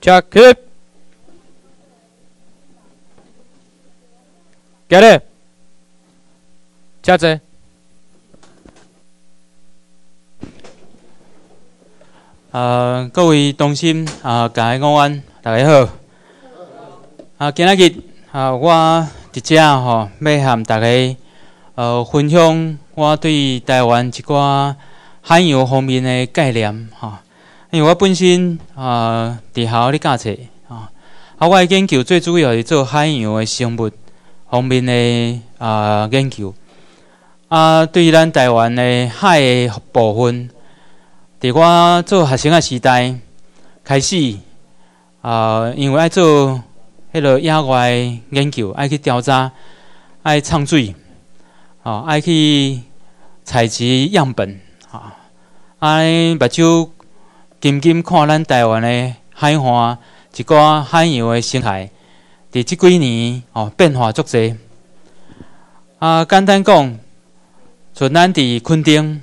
Check it. Get it. 车子。呃，各位同心啊，各位午安，大家好。啊，今仔日啊，我伫遮吼，要和大家呃分享我对台湾一寡海洋方面的概念吼。因为我本身啊，伫校咧教册啊，啊，我的研究最主要是做海洋的生物方面的啊研究。啊，对于咱台湾的海的部分，伫我做学生的时代开始啊，因为爱做迄落野外研究，爱去调查，爱畅水，啊，爱去采集样本，啊，爱目睭。紧紧看咱台湾的海岸，一寡海洋的生态，伫即几年哦变化足侪。啊，简单讲，像咱伫昆丁，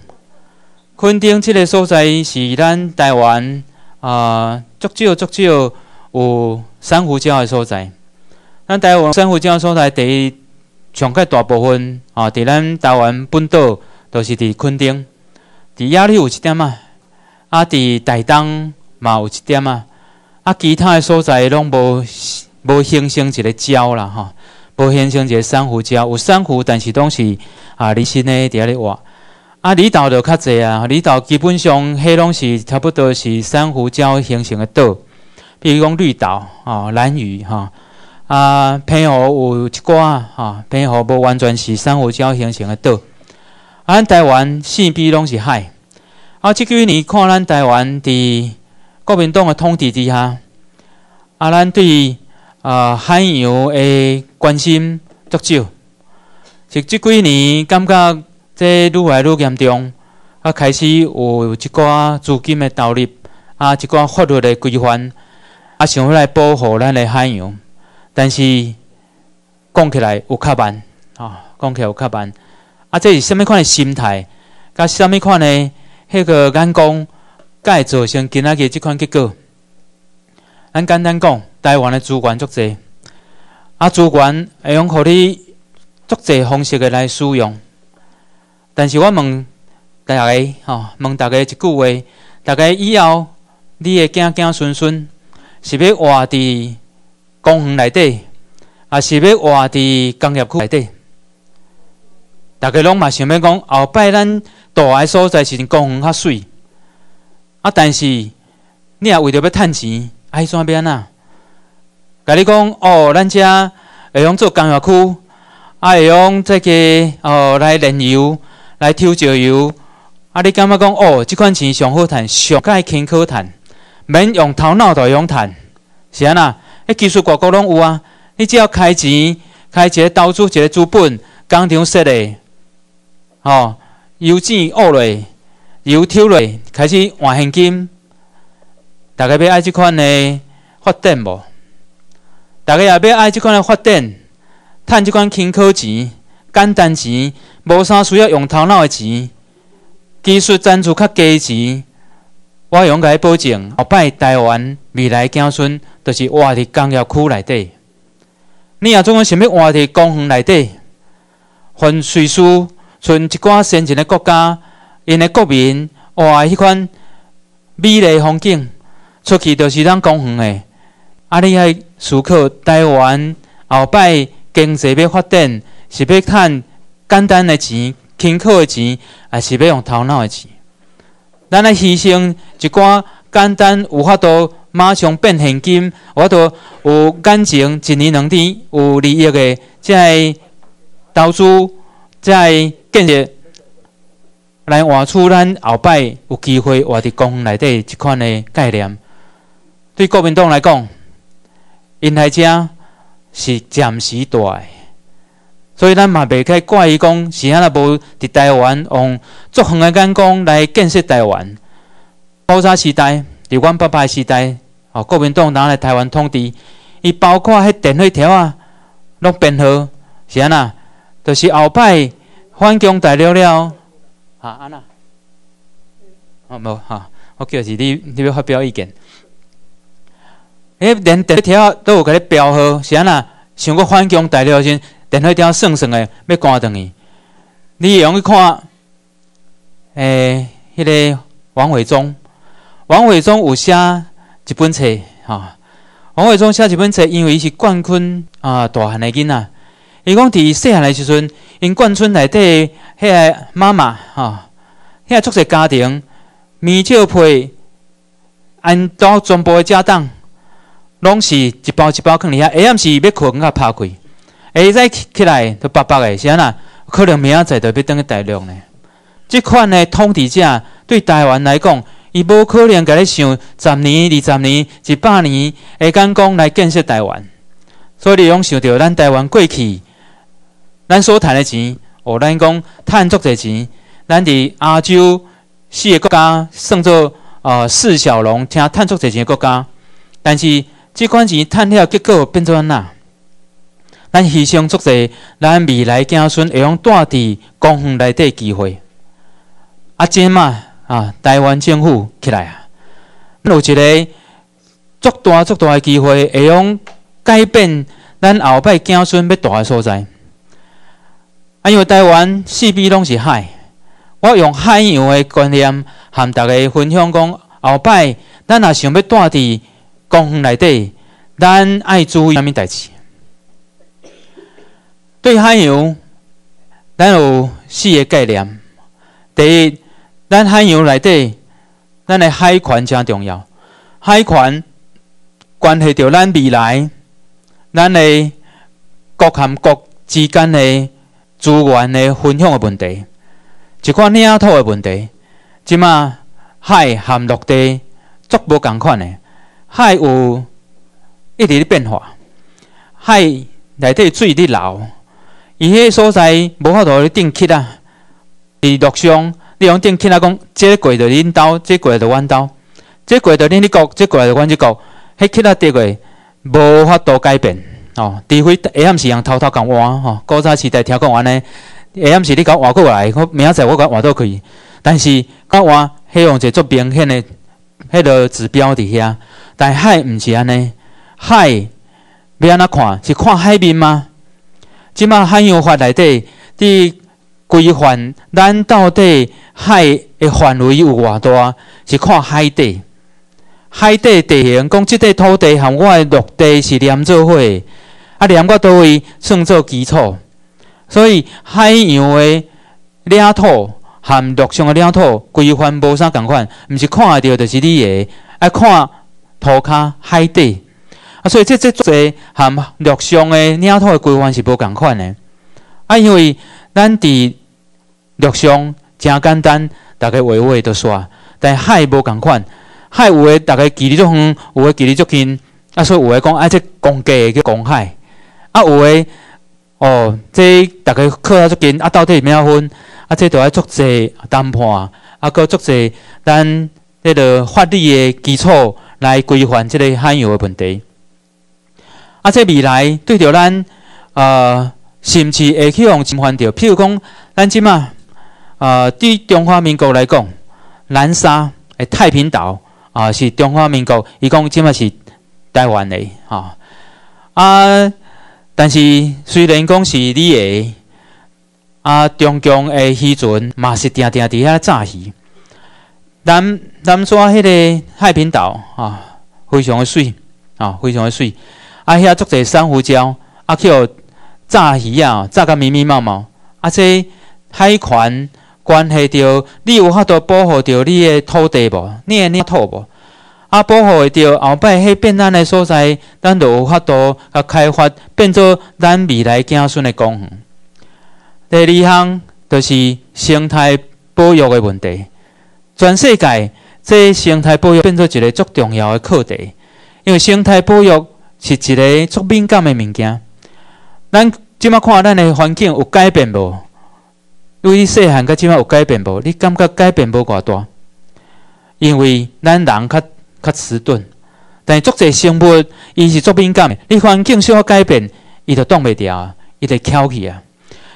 昆丁即个所在是咱台湾啊足少足少有珊瑚礁的所在。咱台湾珊瑚礁所在第一上界大部分啊，伫咱台湾本岛都是伫昆丁，伫亚里有一点啊。啊，伫台东嘛有一点啊，啊，其他的所在拢无无形成一个礁啦，吼，无形成一个珊瑚礁。有珊瑚，但是拢是啊，离心的伫遐咧活。啊，离岛就较济啊，离岛基本上迄拢是差不多是珊瑚礁形成的岛，比如讲绿岛啊、蓝屿哈啊，平湖有一寡啊，平湖无完全是珊瑚礁形成的岛。啊，台湾四边拢是海。啊，即几年看咱台湾伫国民党的统治之下，啊，咱对啊海洋的关心足少。是即几年感觉这愈来愈严重，啊，开始有一寡资金的投入，啊，一寡法律的规范，啊，想要来保护咱的海洋。但是讲起来有较慢，啊，讲起来有较慢。啊，这是什么款的心态？甲什么款的？迄个眼光，会造成今仔日即款结果。咱简单讲，台湾的资源足济，啊，资源会用互你足济方式的来使用。但是我问大家，吼，问大家一句话：，大家以后你的囝囝孙孙是要活伫公园内底，啊是要活伫工业区内底？大家拢嘛想要讲，后摆咱。大个所在是公园较水，啊！但是你也为着要趁钱，爱怎变啊？甲你讲哦，咱遮会用做工业区，啊会用这个哦来炼油、来抽石油，啊！你感觉讲哦，即款钱上好趁，上该轻可趁，免用头脑就用趁，是安那？迄技术各国拢有啊！你只要开钱，开一个投资一个资本，工厂设的，哦。油钱恶落，油抽落，开始换现金。大家要爱即款的发展无？大家也要爱即款的发展，趁即款轻科钱、简单钱，无啥需要用头脑的钱，技术赞助较低钱。我用甲伊保证，后摆台湾未来子孙，都是活伫工业区内底。你也总讲想要活伫公园内底，分税数。像一寡先进的国家，因的国民哇，迄款美丽风景，出去就是咱公园的。啊，你爱思考台湾后摆经济要发展，是要趁简单的钱、轻巧的钱，还是要用头脑的钱？咱来牺牲一寡简单有法度马上变现金，有法度有感情一年两天有利益的，在投资在。建设来换出咱后摆有机会活伫公园内底一款的概念，对国民党来讲，因来遮是暂时大，所以咱嘛袂去怪伊讲是安那无伫台湾用足远的眼光来建设台湾。古早时代，伫阮爸爸时代，哦，国民党拿来台湾统治，伊包括迄电火条啊，拢编好是安那，就是后摆。反共大了了，哈安娜，哦无哈，我叫是你，你要发表意见。诶，连电条都有甲你标号，是安那？想过反攻大陆时，电话条算算诶，要关断去。你会用去看，诶，迄个王伟忠，王伟忠有写一本册，吼。王伟忠写一本册，因为伊是冠坤啊大汉的囡仔。伊讲伫细汉诶时阵，因冠村内底迄个妈妈，吼，遐个足侪家庭，面照被按到全部诶家当，拢是一包一包放伫遐，下暗时要困，甲拍开，下早起来都白白诶，是安那？可能明仔载就要等去大陆呢。即款诶统治者对台湾来讲，伊无可能甲你想十年、二十年、一百年会敢讲来建设台湾。所以你用想着咱台湾过去，咱所赚诶钱，哦，咱讲赚足侪钱，咱伫亚洲四个国家算做呃四小龙，听赚足侪钱诶国家。但是即款钱赚了，结果变做安那？咱牺牲足侪，咱未来子孙会用带伫公园内底机会。啊，即嘛啊，台湾政府起来啊，有一个足大足大诶机会，会用改变咱后摆子孙要大诶所在。啊，因为台湾四边拢是海，我用海洋的观念，和逐个分享讲，后摆咱若想要住伫公园内底，咱爱注意啥物代志？对海洋，咱有四个概念。第一，咱海洋内底，咱的海权真重要。海权关系到咱未来，咱的国和国之间的资源的分享的问题，一款领土的问题。即马海和陆地足无共款的，海有一直咧变化，海内底水咧流。伊迄所在无法度咧定起啊！伫陆上，你用定起来讲，这过着恁兜，即这过着阮兜，即这过着恁迄国，这过着阮即国，迄起啊地过无法度改变哦。除非下暗时人偷偷共换吼，古早时代听讲安尼，下暗时你甲换过来，我明仔载我甲换倒去。但是甲换迄用一个足明显的迄个指标伫遐，但海毋是安尼，海要安怎看？是看海面吗？即马海洋法内底伫规范，咱到底海的范围有偌大？是看海底，海底地形，讲即块土地含我的陆地是连做伙，啊连我倒位算做基础。所以海洋的领土和陆上的领土规范无啥共款，毋是看得到，就是你的，爱看土骹海底啊。所以这这做和陆上的领土的规范是无共款的。啊，因为咱伫陆上真简单，大家话话都煞，但海无共款。海有诶，大家距离足远，有诶距离足近。啊，所以有诶讲，啊，这公家叫公海。啊，有诶，哦，即大家靠啊足近，啊，到底怎分？啊，即都要足济谈判，啊，搁足济咱迄个法律诶基础来规范即个海洋诶问题。啊！即未来对着咱，呃，甚至会去用侵犯着。譬如讲，咱即马，呃，对中华民国来讲，南沙诶太平岛啊，是中华民国，伊讲即马是台湾诶，哈啊。但是虽然讲是你诶，啊，中共诶渔船嘛是定定伫遐炸鱼。南南沙迄个太平岛啊，非常的水啊，非常的水。啊，遐足侪珊瑚礁，啊，去炸鱼啊，炸甲密密麻麻。啊，这海权关系着你有法度保护着你的土地无？你的领土无？啊，保护会着后摆迄变咱的所在，咱就有法度甲开发，变做咱未来子孙的公园。第二项就是生态保育的问题。全世界这生态保育变做一个足重要的课题，因为生态保育。是一个足敏感的物件。咱即马看咱的环境有改变无？因为细汉甲即马有改变无？你感觉改变无偌大？因为咱人较较迟钝，但是足侪生物伊是足敏感的。你环境需要改变，伊就挡袂掉，伊就翘起啊！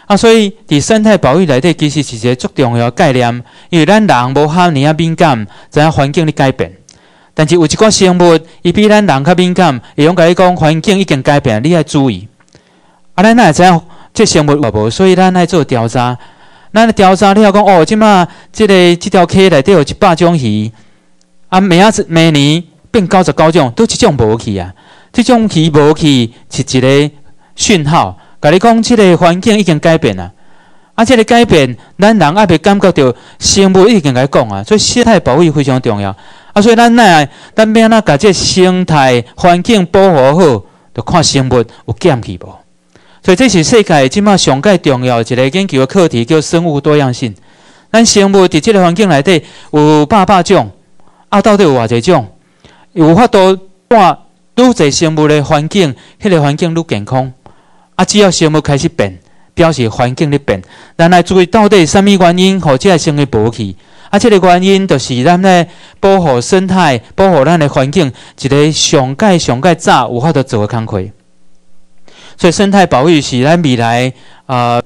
啊，所以伫生态保育内底，其实是一个足重要的概念。因为咱人无遐尔啊敏感，知影环境咧改变。但是有一寡生物，伊比咱人较敏感，会用甲你讲环境已经改变，你爱注意。啊，咱哪会知影这生物有无？所以咱爱做调查。咱调查你要讲哦，即马即个即条溪内底有一百种鱼，啊，明仔明年变九十九种，都即种无去啊。即种鱼无去是一个讯号，甲你讲即个环境已经改变啊。啊，即个改变，咱人也未感觉到生物已经甲讲啊，所以生态保护非常重要。啊，所以咱奈咱要安怎甲这生态环境保护好，就看生物有减去无。所以这是世界即马上界重要一个研究的课题，叫生物多样性。咱生物伫即个环境内底有百百种，啊，到底有偌济种？有法度带愈侪生物的环境，迄个环境愈健康。啊，只要生物开始变，表示环境咧变。咱来注意到底什物原因，互即个生物无去？啊，即个原因就是咱咧保护生态、保护咱的环境，一个上盖上盖早有法度做嘅工课。所以生态保育是咱未来啊，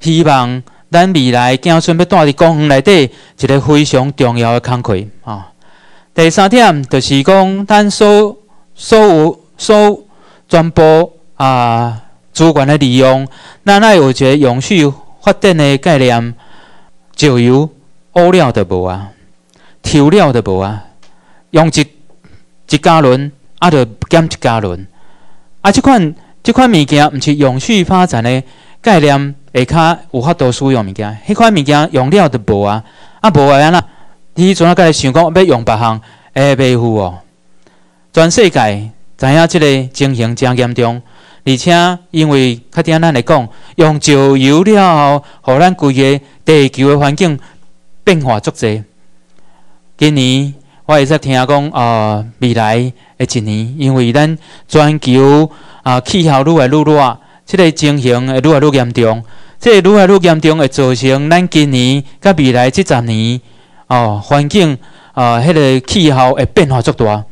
希望咱未来子孙要带伫公园内底一个非常重要的工课啊。第三点就是讲，咱所所有所全部啊资源的利用，咱爱有一个永续发展的概念，就有污料都无啊，抽料都无啊，用一一加仑啊，就减一加仑啊，即款。即款物件毋是永续发展的概念，下骹有法度使用物件。迄款物件用了就无啊，啊无啊安那？你阵啊，甲你想讲要用别项，会袂赴哦。全世界知影即个情形真严重，而且因为较听咱来讲，用石油了后，互咱规个地球的环境变化足济。今年我会使听讲啊，未来的一年，因为咱全球。啊，气候愈来愈热，即个情形会愈来愈严重。即个愈来愈严重，会造成咱今年甲未来即十年哦，环境啊，迄个气候会变化足大，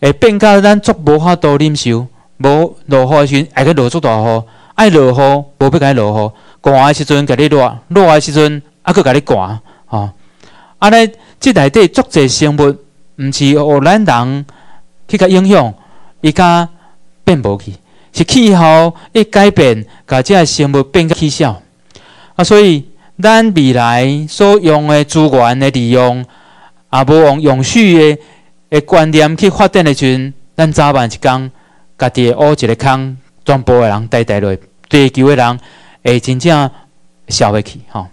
会变甲咱足无法度忍受。无落雨时，阵会去落足大雨；爱落雨，无必该落雨。寒诶时阵，甲你热；热诶时阵，啊，佫甲你寒。吼，安尼，即内底足济生物，毋是互咱人去甲影响，伊甲变无去。是气候一改变，甲即个生物变个起效啊！所以咱未来所用的资源的利用，也无用永续的的观念去发展的时阵，咱早晚一工，家己挖一个坑，全部的人呆呆落，地球的人会真正消灭去吼。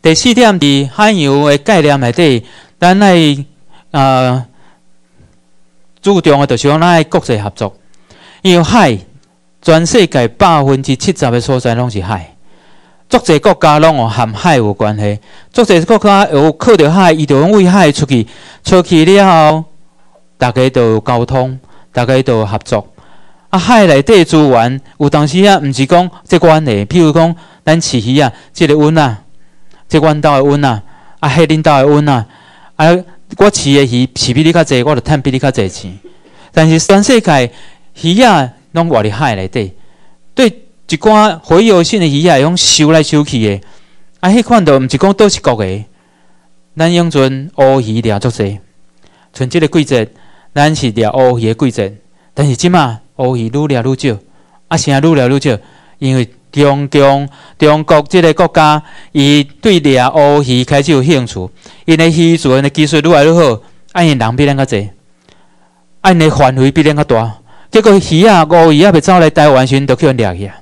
第四点，伫海洋的概念内底，咱来呃注重的，就是讲咱国际合作。因为海，全世界百分之七十的所在拢是海，足侪国家拢有含海有关系，足侪国家有靠着海，伊就用为海出去，出去了后，大家都有交通，大家都有合作。啊，海内底资源有当时啊，毋是讲即关的，譬如讲咱饲鱼啊，即个温啊，即阮岛的温啊，啊，迄恁岛的温啊，啊，我饲的鱼饲比你较济，我就趁比你较济钱。但是全世界。鱼啊拢活伫海内底，对一寡洄游性的鱼仔用收来收去的，啊，迄款都毋是讲都是国的。咱用阵乌鱼掠足济，像即个季节，咱是掠乌鱼的季节。但是即马乌鱼愈掠愈少，啊，啥愈掠愈少？因为中共中国即个国家，伊对掠乌鱼开始有兴趣，因为鱼船的技术愈来愈好，啊，因人比咱较济，啊，因的范围比咱较大。结果鱼啊，乌鱼啊，袂走来台湾时，都去掠去啊。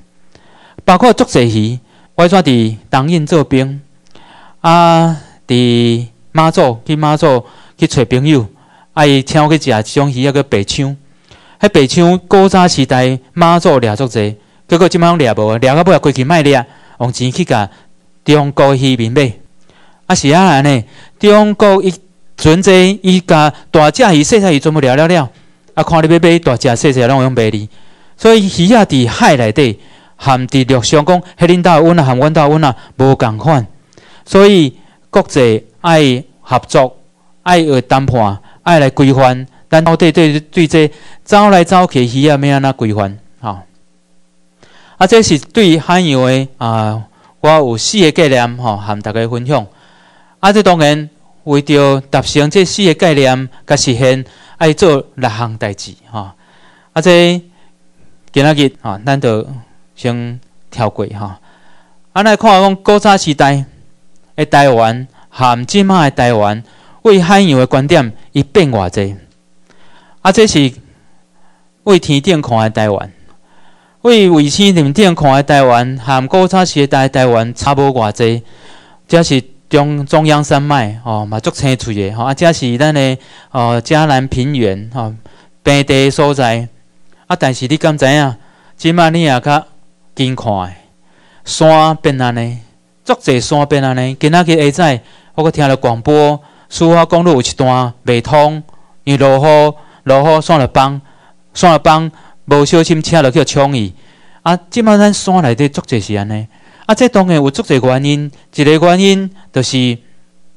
包括足济鱼，我煞伫东印做兵，啊，伫马祖去马祖去找朋友，啊，伊请我去食一种鱼，叫白鲳。迄白鲳古早时代马祖掠足济，结果即摆拢掠无，掠到尾啊，过去卖掠，用钱去甲中国渔民买。啊，是啊安尼，中国伊存在伊甲大只鱼、细只鱼全部掠了了。啊！看你要买大只、细只，拢用买哩。所以鱼仔伫海内底，含伫陆上讲，迄恁岛温啊，含阮岛温啊，无共款。所以国际爱合作，爱学谈判，爱来规范。但到底对对这走来走去，鱼啊要安怎规范？吼。啊，这是对海洋的啊，我有四个概念吼，含大家分享。啊，这当然为着达成这四个概念，甲实现爱做六项代志吼。啊，这今仔日吼，咱着先跳过吼。啊，来看讲古早时代的台湾，含即卖的台湾，为海洋的观点，伊变偌济。啊，这是为天顶看的台湾，为卫星顶看的台湾，含古早时代台湾差无偌济。这是中中央山脉吼，嘛足青翠的吼。啊，这是咱的哦嘉南平原吼，平地所在。啊，但是你敢知影？即卖你也较近看诶，山变安尼，足济山变安尼。今仔日下早，我阁听了广播，苏花公路有一段未通，因落雨，落雨山了崩，山了崩，无小心车落去冲伊。啊，即摆咱山内底足济是安尼。啊，这当然有足济原因，一个原因就是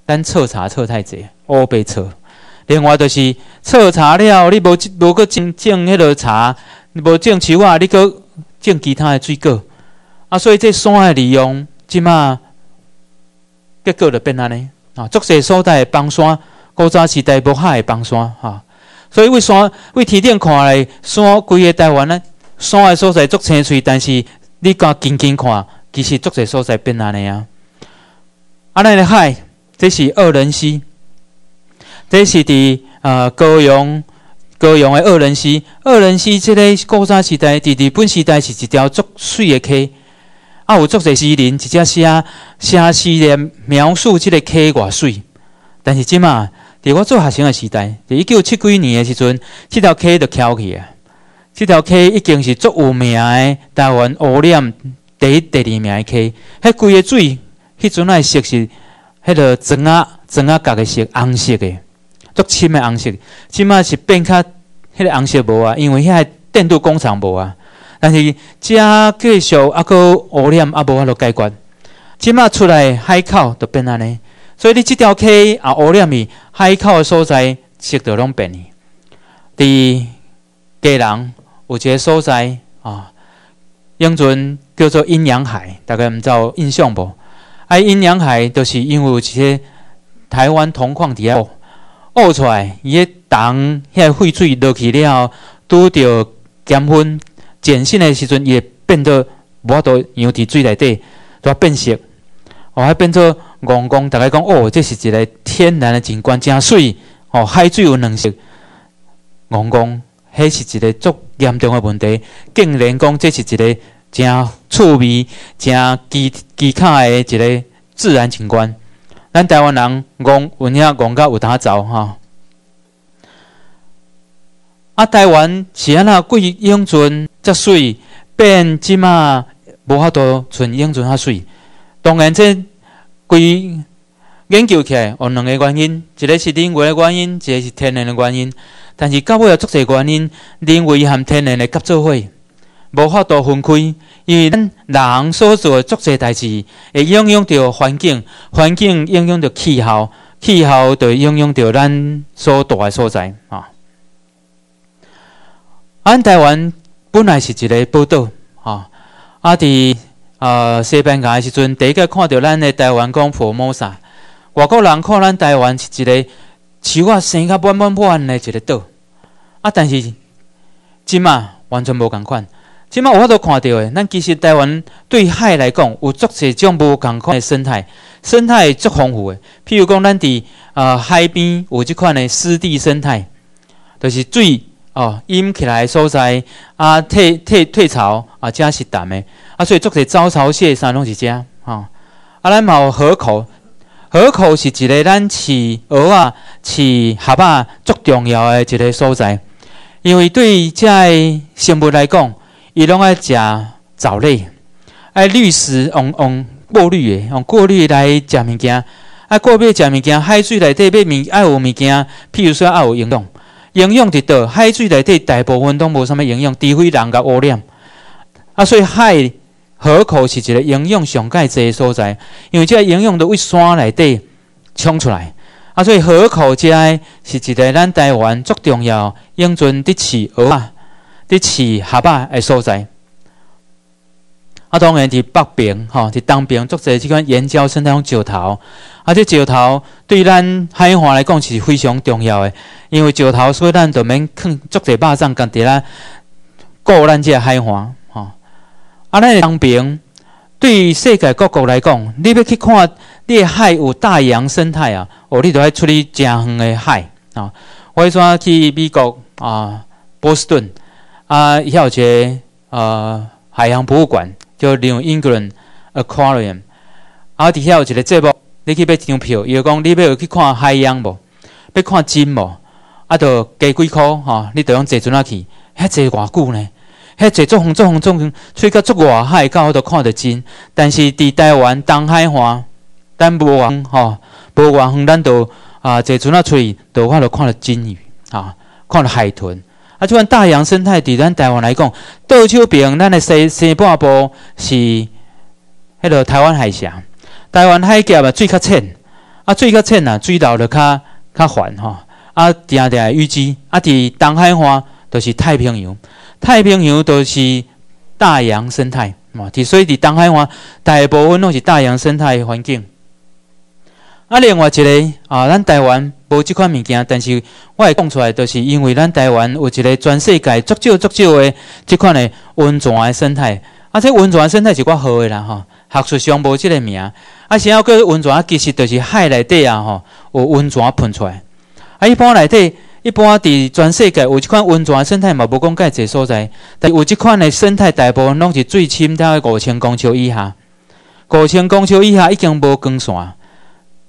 咱测查测太济，乌白测。另外就是测查了，你无无搁种种迄落茶，无种树啊，你搁种其他的水果，啊，所以这山的利用，即马结果就变安尼啊。足些所在崩山，古早时代无海的崩山哈，所以为山为天顶看来，山规个台湾呢，山的所在足青翠，但是你甲近近看，其实足些所在变安尼啊。啊，咱的海，这是二人溪。这是伫呃高雄高雄的二仁溪，二仁溪即个古早时代，伫日本时代是一条足水的溪，啊有足侪诗人，直接写写诗人描述即个溪偌水。但是即嘛伫我做学生的时代，伫一九七几年的时阵，即条溪就翘起啊！即条溪已经是足有名的台湾污染第一、第二名的溪。迄规个水，迄阵的色是迄个砖啊砖啊角的色，红色的。足深的红色，即马是变较迄个红色无啊，因为遐电镀工厂无啊。但是遮继续啊个污染啊无法度解决，即马出来海口就变安尼。所以你即条溪啊污染去海口的所在色就拢变去。伫家人有一个所在啊，永存叫做阴阳海，大概毋知有印象无？啊，阴阳海就是因为有一些台湾铜矿伫遐。挖出来，伊迄重遐废水落去了，拄着碱粉碱性的时阵，伊会变做无法度游伫水内底，都变色。哦，还变做黄光。大家讲哦，这是一个天然的景观，真水。哦，海水有两色，黄光，迄是一个足严重的问题。竟然讲这是一个真趣味、真奇奇卡的一个自然景观。咱台湾人讲，有影讲到有呾走哈。啊，台湾是安那贵永存遮水，变即嘛无法度存永存遐水。当然，这规研究起来有两个原因，一个是人为的原因，一个是天然的原因。但是到尾有足侪原因，人为和天然的合作伙，无法度分开。因为咱人所做的足侪代志，会影响着环境，环境影响着气候，气候就影响着咱所住的所在啊。咱台湾本来是一个宝岛啊，啊伫呃西班牙的时阵，第一个看到咱的台湾讲佛摩萨，外国人看咱台湾是一个树啊生甲满满满的一个岛，啊但是即马完全无共款。即马有法度看到诶，咱其实台湾对海来讲有足侪种无共款诶生态，生态足丰富诶。譬如讲，咱伫呃海边有即款诶湿地生态，就是水哦淹起来所在啊退退退潮啊，遮是淡诶啊，所以足侪招潮蟹啥拢是遮吼。啊，咱嘛有河口，河口是一个咱饲鹅啊、饲虾仔足重要诶一个所在，因为对遮诶生物来讲。伊拢爱食藻类，爱滤食，用用过滤的，用过滤来食物件。爱过滤食物件，海水内底要物爱有物件，譬如说爱有营养，营养伫倒，海水内底大部分都无啥物营养，除非人甲污染。啊，所以海河口是一个营养上盖济的所在，因为这营养都为山内底冲出来。啊，所以河口遮是一个咱台湾足重要，养存伫饲蚵仔。伫饲虾仔诶所在，啊，当然伫北边吼，伫东边，足侪即款岩礁生态种石头，啊，这石头对咱海岸来讲是非常重要的，因为石头所以咱就免放足侪肉粽，家己啦顾咱这海岸吼。啊，咱东边对世界各国来讲，你要去看你海有大洋生态啊，哦，你都要出去诚远的海啊。我迄阵去美国啊，波士顿啊，遐有一个呃海洋博物馆，叫 New England Aquarium。啊，伫遐有一个节目。你去买一张票，伊就讲你要去看海洋无？要看鲸无？啊，着加几箍吼，你着用坐船仔去，遐坐偌久呢？遐坐足远足远足远，吹到足外海，到迄度看着鲸。但是伫台湾东海岸，咱无远吼，无远远，咱着啊坐船仔出去，着看着看着鲸鱼，啊，看着海豚。啊，即款大洋生态伫咱台湾来讲，倒手边咱的西西半部是迄个台湾海峡。台湾海峡啊，水较浅，啊，水较浅啊，水流就较较缓吼。啊，定定雨季，啊，伫东海岸都是太平洋，太平洋都是大洋生态嘛。伫所以伫东海岸大部分拢是大洋生态环境。啊，另外一个啊，咱台湾无即款物件，但是我会讲出来，都是因为咱台湾有一个全世界足少足少的即款的温泉的生态。啊，这温泉生态是我好的啦吼。学术上无即个名，啊，想要个温泉其实就是海内底啊吼，有温泉喷出来。啊，一般内底，一般伫全世界有即款温泉生态嘛，无讲介济所在。但有即款的生态，大部分拢是最深在五千公尺以下。五千公尺以下已经无光线。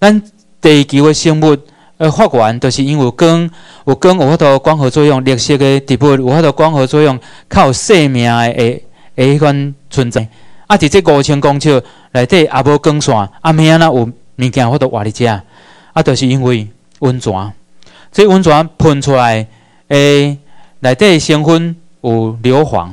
咱地球的生物呃发源，就是因为光有光有法度光合作用，绿色的植物有法度光合作用，较有生命的诶诶迄款存在。啊！伫这五千公尺内底也无光线，啊，咩啊？那有物件我都活伫遮，啊，就是因为温泉。这温泉喷出来，诶，内底成分有硫磺，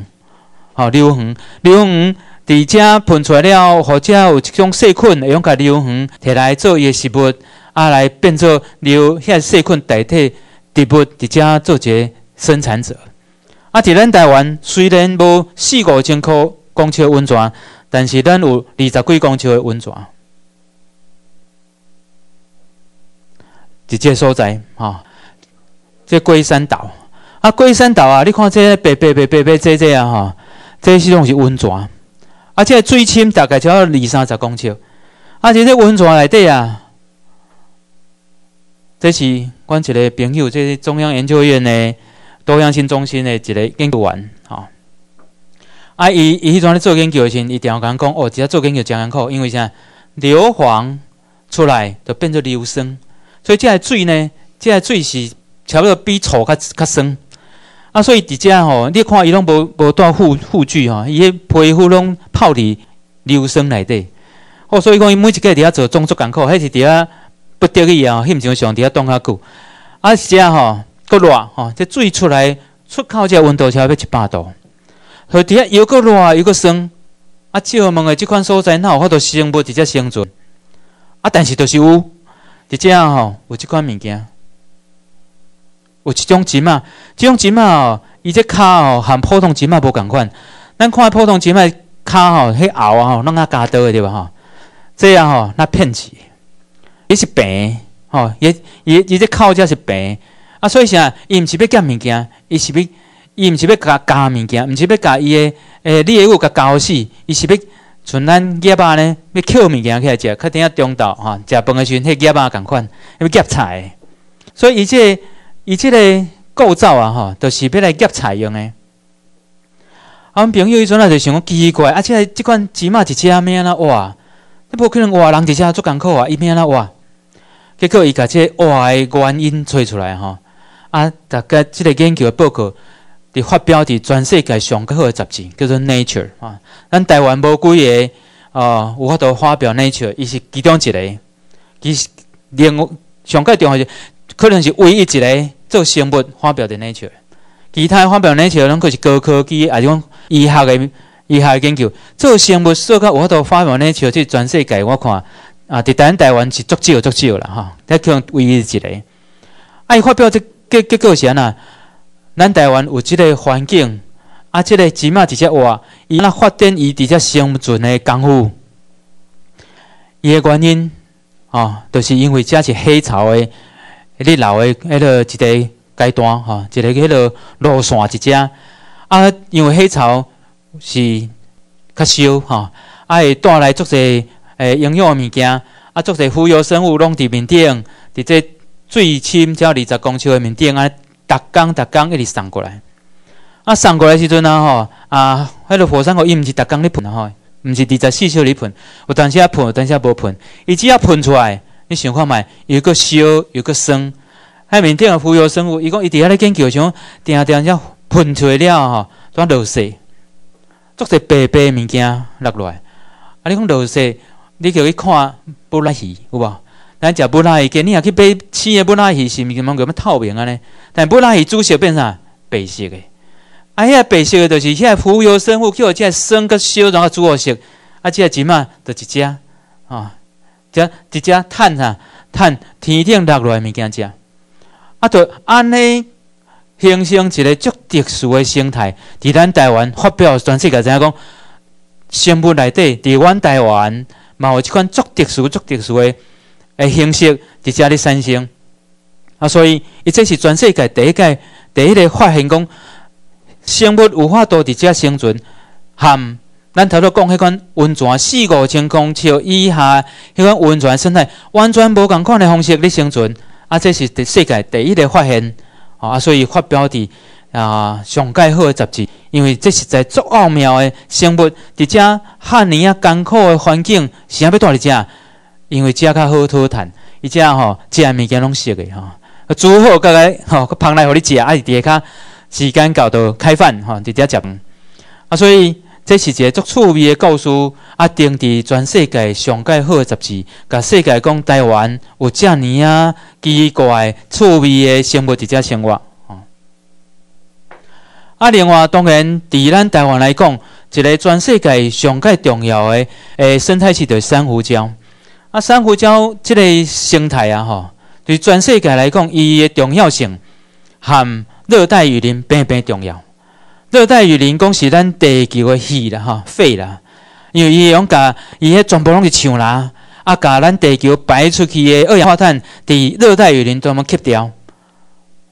吼，硫磺，硫磺伫遮喷出来了，或者有一种细菌会用甲硫磺摕来做伊诶食物，啊，来变做由遐细菌代替植物伫遮做一个生产者。啊，伫咱台湾虽然无四五千箍。公尺温泉，但是咱有二十几公尺的温泉，一个所在哈。这龟山岛啊，龟山岛啊，你看这白白白白白这这啊哈，这是拢是温泉，而且水深大概只要二三十公尺，而且这温泉内底啊，这是阮一个朋友，这是中央研究院的多样性中心的一个研究员哈。啊，伊伊迄阵咧做研究的时，伊定讲讲哦，只要做研究真艰苦，因为啥？硫磺出来就变做硫酸，所以这个水呢，这个水是差不多比醋较较酸。啊，所以伫遮吼，你看伊拢无无带护护具吼，伊迄皮肤拢泡伫硫酸内底。哦，所以讲伊每一个伫遐做种作艰苦，迄是伫遐不得已啊，翕相上伫遐冻较久。啊，遮吼够热吼，这水出来出口这温度差要一百度。和伫遐又个热又个酸，啊，少问的即款所在，哪有法度生物直接生存？啊，但是就是有伫遮吼，有即款物件，有一种金啊，即种金啊吼，伊这骹吼，含普通金啊无共款。咱看普通金啊骹吼，迄后啊吼，拢啊加多的对吧吼？这样吼，那骗起，伊是病吼，伊伊伊这靠遮是病啊，所以啥？伊毋是要捡物件，伊是要。伊毋是要加加物件，毋是要加伊诶诶，你诶物甲搞死，伊是要像咱叶巴呢，要捡物件起来食，较定啊中昼吼，食饭诶时阵，迄叶巴共款，要夹菜。所以伊即个伊即个构造啊，吼，都是要来夹菜用诶。阮朋友伊阵啊，就想讲奇怪，啊，即个即款芝麻一只安怎哇？你无可能活人一只做艰苦啊，伊安怎活？结果伊甲即个活诶原因找出来吼，啊，大概即个研究诶报告。伫发表伫全世界上较好诶杂志，叫做《Nature》啊。咱台湾无几个啊，有法度发表《Nature》，伊是其中一个。其实另上较重要是，可能是唯一一个做生物发表的《Nature》。其他发表《Nature》拢可是高科技，啊，种医学诶医学研究。做生物说较有法度发表《Nature》，即全世界我看啊，伫咱台湾是足少足少啦，哈。迄可能唯一一个。啊，伊发表这结结果是安那？咱台湾有即个环境，啊，即个芝麻直接活，伊那发展伊直接生存的功夫，伊的原因，吼，就是因为遮是黑潮的，你老的迄个一个阶段吼，一个迄个路线一只啊，因为黑潮是较少吼，啊会带来足侪诶营养物件，啊足侪浮游生物拢伫面顶，伫这最深只二十公尺的面顶啊，逐工逐工一直送过来，啊送过来时阵啊吼，啊迄个火山口伊毋是逐工咧喷吼。毋是二十四小时喷，有当时啊喷，有当时啊无喷。伊只要喷出来，你想看觅，有个烧，有个酸。迄面顶的浮游生物，伊讲伊伫遐咧研究，像定定只喷出来了吼，怎落雪，做些白白物件落来。啊，你讲落雪，你叫伊看布拉鱼有无？咱食布拉鱼，今你也去买鲜的布拉鱼，是毋是讲叫么透明安尼？但布拉鱼煮熟变啥？白色的。啊，遐白色诶，就是遐浮游生物，叫遮生个烧，然后煮好食。啊，遮钱嘛，就一只啊，只一只碳啊，碳天顶落来物件食。啊，就安尼形成一个足特殊诶生态。伫咱台湾发表全世界知影讲，生物内底伫阮台湾嘛有一款足特殊、足特殊诶诶形式伫遮咧产生。啊，所以伊这是全世界第一届第一个发现讲。生物有法度伫遮生存，含咱头拄讲迄款温泉四五千公尺以下迄款温泉生态，完全无共款的方式咧生存。啊，这是伫世界第一个发现，啊，所以发表伫啊上盖好诶杂志。因为这是在足奥妙诶生物，伫遮汉尼啊艰苦诶环境，是安要住伫遮？因为遮较好讨趁，伊遮吼食诶物件拢熟诶吼，煮好甲来吼，烹来互你食，啊，伫下骹。时间到到开饭吼，伫遮食饭啊！所以这是一个足趣味的故事啊，登伫全世界上界好的杂志，甲世界讲台湾有遮尔啊奇怪趣味的生物伫遮生活。啊，另外当然伫咱台湾来讲，一个全世界上界重要的诶生态系就是珊瑚礁啊。珊瑚礁即个生态啊，吼，对全世界来讲，伊的重要性含。热带雨林变变重要。热带雨林讲是咱地球的肺啦，吼肺啦。因为伊用甲伊迄全部拢是树啦，啊，甲咱地球排出去的二氧化碳，伫热带雨林专门吸掉。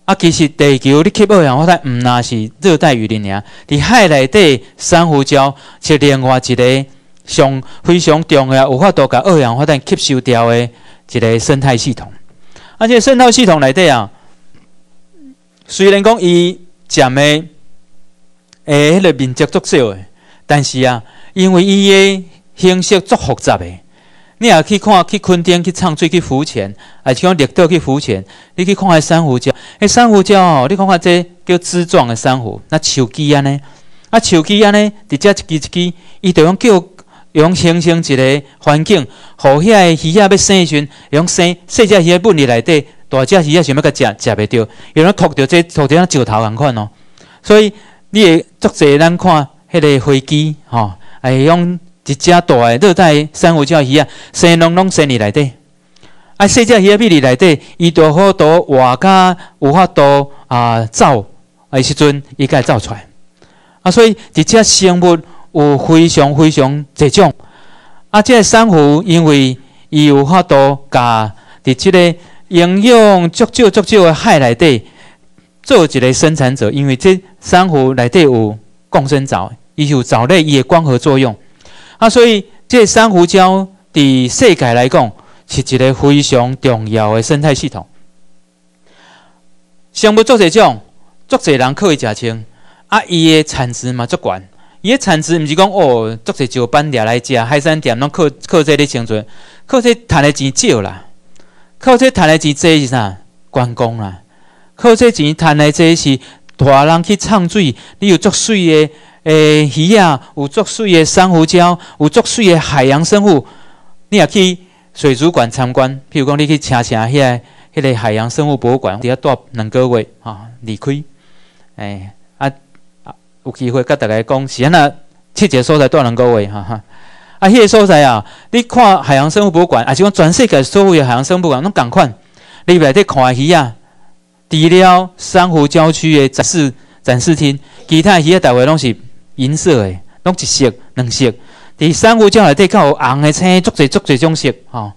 啊，其实地球你吸二氧化碳，毋那是热带雨林尔，伫海内底珊瑚礁是另外一个上非常重要，有法度甲二氧化碳吸收掉的一个生态系统。而且生态系统内底啊。虽然讲伊占的诶，迄个面积足少诶，但是啊，因为伊诶形式足复杂诶，你也去看去垦丁去唱水去浮潜，还是讲绿岛去浮潜，你去看下珊瑚礁，迄珊瑚礁哦，你看看这叫枝状诶珊瑚，那树枝安尼，啊树枝安尼，直接一支一支，伊就用叫用形成一个环境，互遐个鱼仔要生时，用生细只鱼仔本入内底。大只鱼仔想要甲食，食袂着，有人托着这托着像石头共款哦。所以你会足济咱看迄个飞机吼，会用一只大诶热带珊瑚礁鱼啊，生拢拢生伫内底。啊，细只鱼仔伫内底，伊就好多活甲有法度啊走，诶时阵伊会走出来。啊，所以伫遮生物有非常非常侪种。啊，即这珊瑚因为伊有法度甲伫即个。营养足少足少的海内底做一个生产者，因为这珊瑚内底有共生藻，伊有藻类伊的光合作用啊，所以这珊瑚礁伫世界来讲是一个非常重要的生态系统。生物做这种，足侪人可以食清啊，伊的产值嘛足悬，伊的产值毋是讲哦，足侪石斑掠来食，海产店拢靠靠这咧生存，靠这赚的钱少啦。靠这赚来钱，这是啥？关公啦！靠这钱赚来这是大人去唱水，你有足水的诶鱼啊，有足水的珊瑚礁，有足水的海洋生物，你也去水族馆参观。譬如讲，你去车城遐个迄个海洋生物博物馆，伫遐待两个月啊，离开。诶啊啊，有机会甲大家讲，是安那七节所在待两个月，哈哈。啊，迄个所在啊，你看海洋生物博物馆，还是讲全世界所有的海洋生物馆拢共款。你内底看鱼啊，除了珊瑚礁区的展示展示厅，其他鱼啊，大概拢是银色的，拢一色、两色。伫珊瑚礁内底较有红的、青的、足侪足侪种色吼。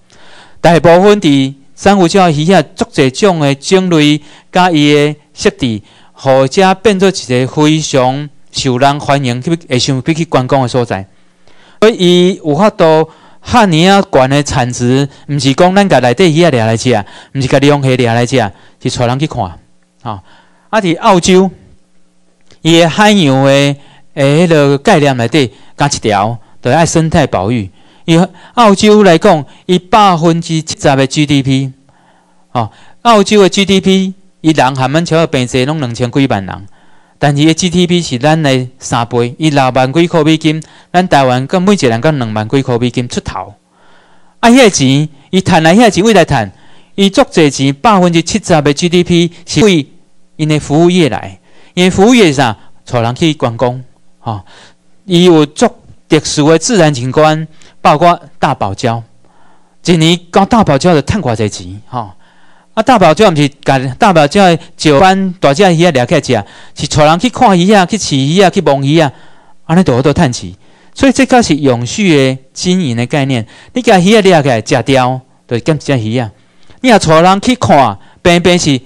大部分伫珊瑚礁的鱼啊，足侪种的种类，甲伊的设置，或者变做一个非常受人欢迎去会想必去观光的所在。所以伊有法度汉尼啊，悬的产值，毋是讲咱家内底鱼啊掠来食，毋是家龙虾掠来食，是带人去看。吼，啊，伫澳洲，伊的海洋的诶迄个概念内底加一条，就爱生态保育。以澳洲来讲，伊百分之七十的 GDP，哦，澳洲的 GDP，伊人含咱超过平济拢两千几万人，但伊的 GDP 是咱的三倍，伊六万几块美金，咱台湾跟每一个人跟两万几块美金出头。啊，遐钱，伊赚来遐钱为来赚，伊足侪钱，百分之七十的 GDP 是为因的服务业来，因服务业啥，带人去观光，吼，伊有足特殊的自然景观。包括大堡礁，一年搞大堡礁就赚偌侪钱，吼！啊，大堡礁毋是甲大堡礁的石斑大只鱼啊掠起来食，是带人去看鱼啊，去饲鱼啊，去摸鱼啊，安尼都好多趁钱。所以这个是永续的经营的概念。你甲鱼啊掠起来食掉，就减一只鱼啊。你也带人去看，边边是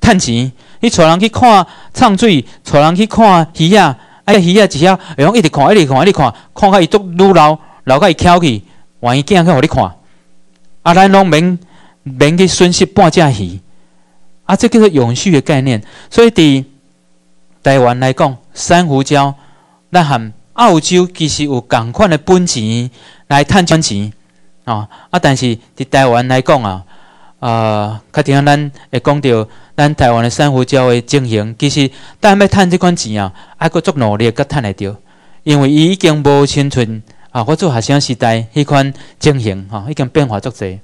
趁钱。你带人去看畅水，带人去看鱼啊，啊鱼啊只晓会用一直看，一直看，一直看，看甲伊足愈老。留甲伊翘起，换伊囝去互你看，啊，咱拢免免去损失半只鱼，啊，这叫做永续的概念。所以伫台湾来讲，珊瑚礁，咱含澳洲其实有共款的本钱来赚钱，啊，啊，但是伫台湾来讲啊，呃，较听咱会讲到咱台湾的珊瑚礁的经营，其实但要赚这款钱啊，还佫足努力，佮赚会着，因为伊已经无青春。啊！我做学生时代，迄款情形吼，已经变化足济。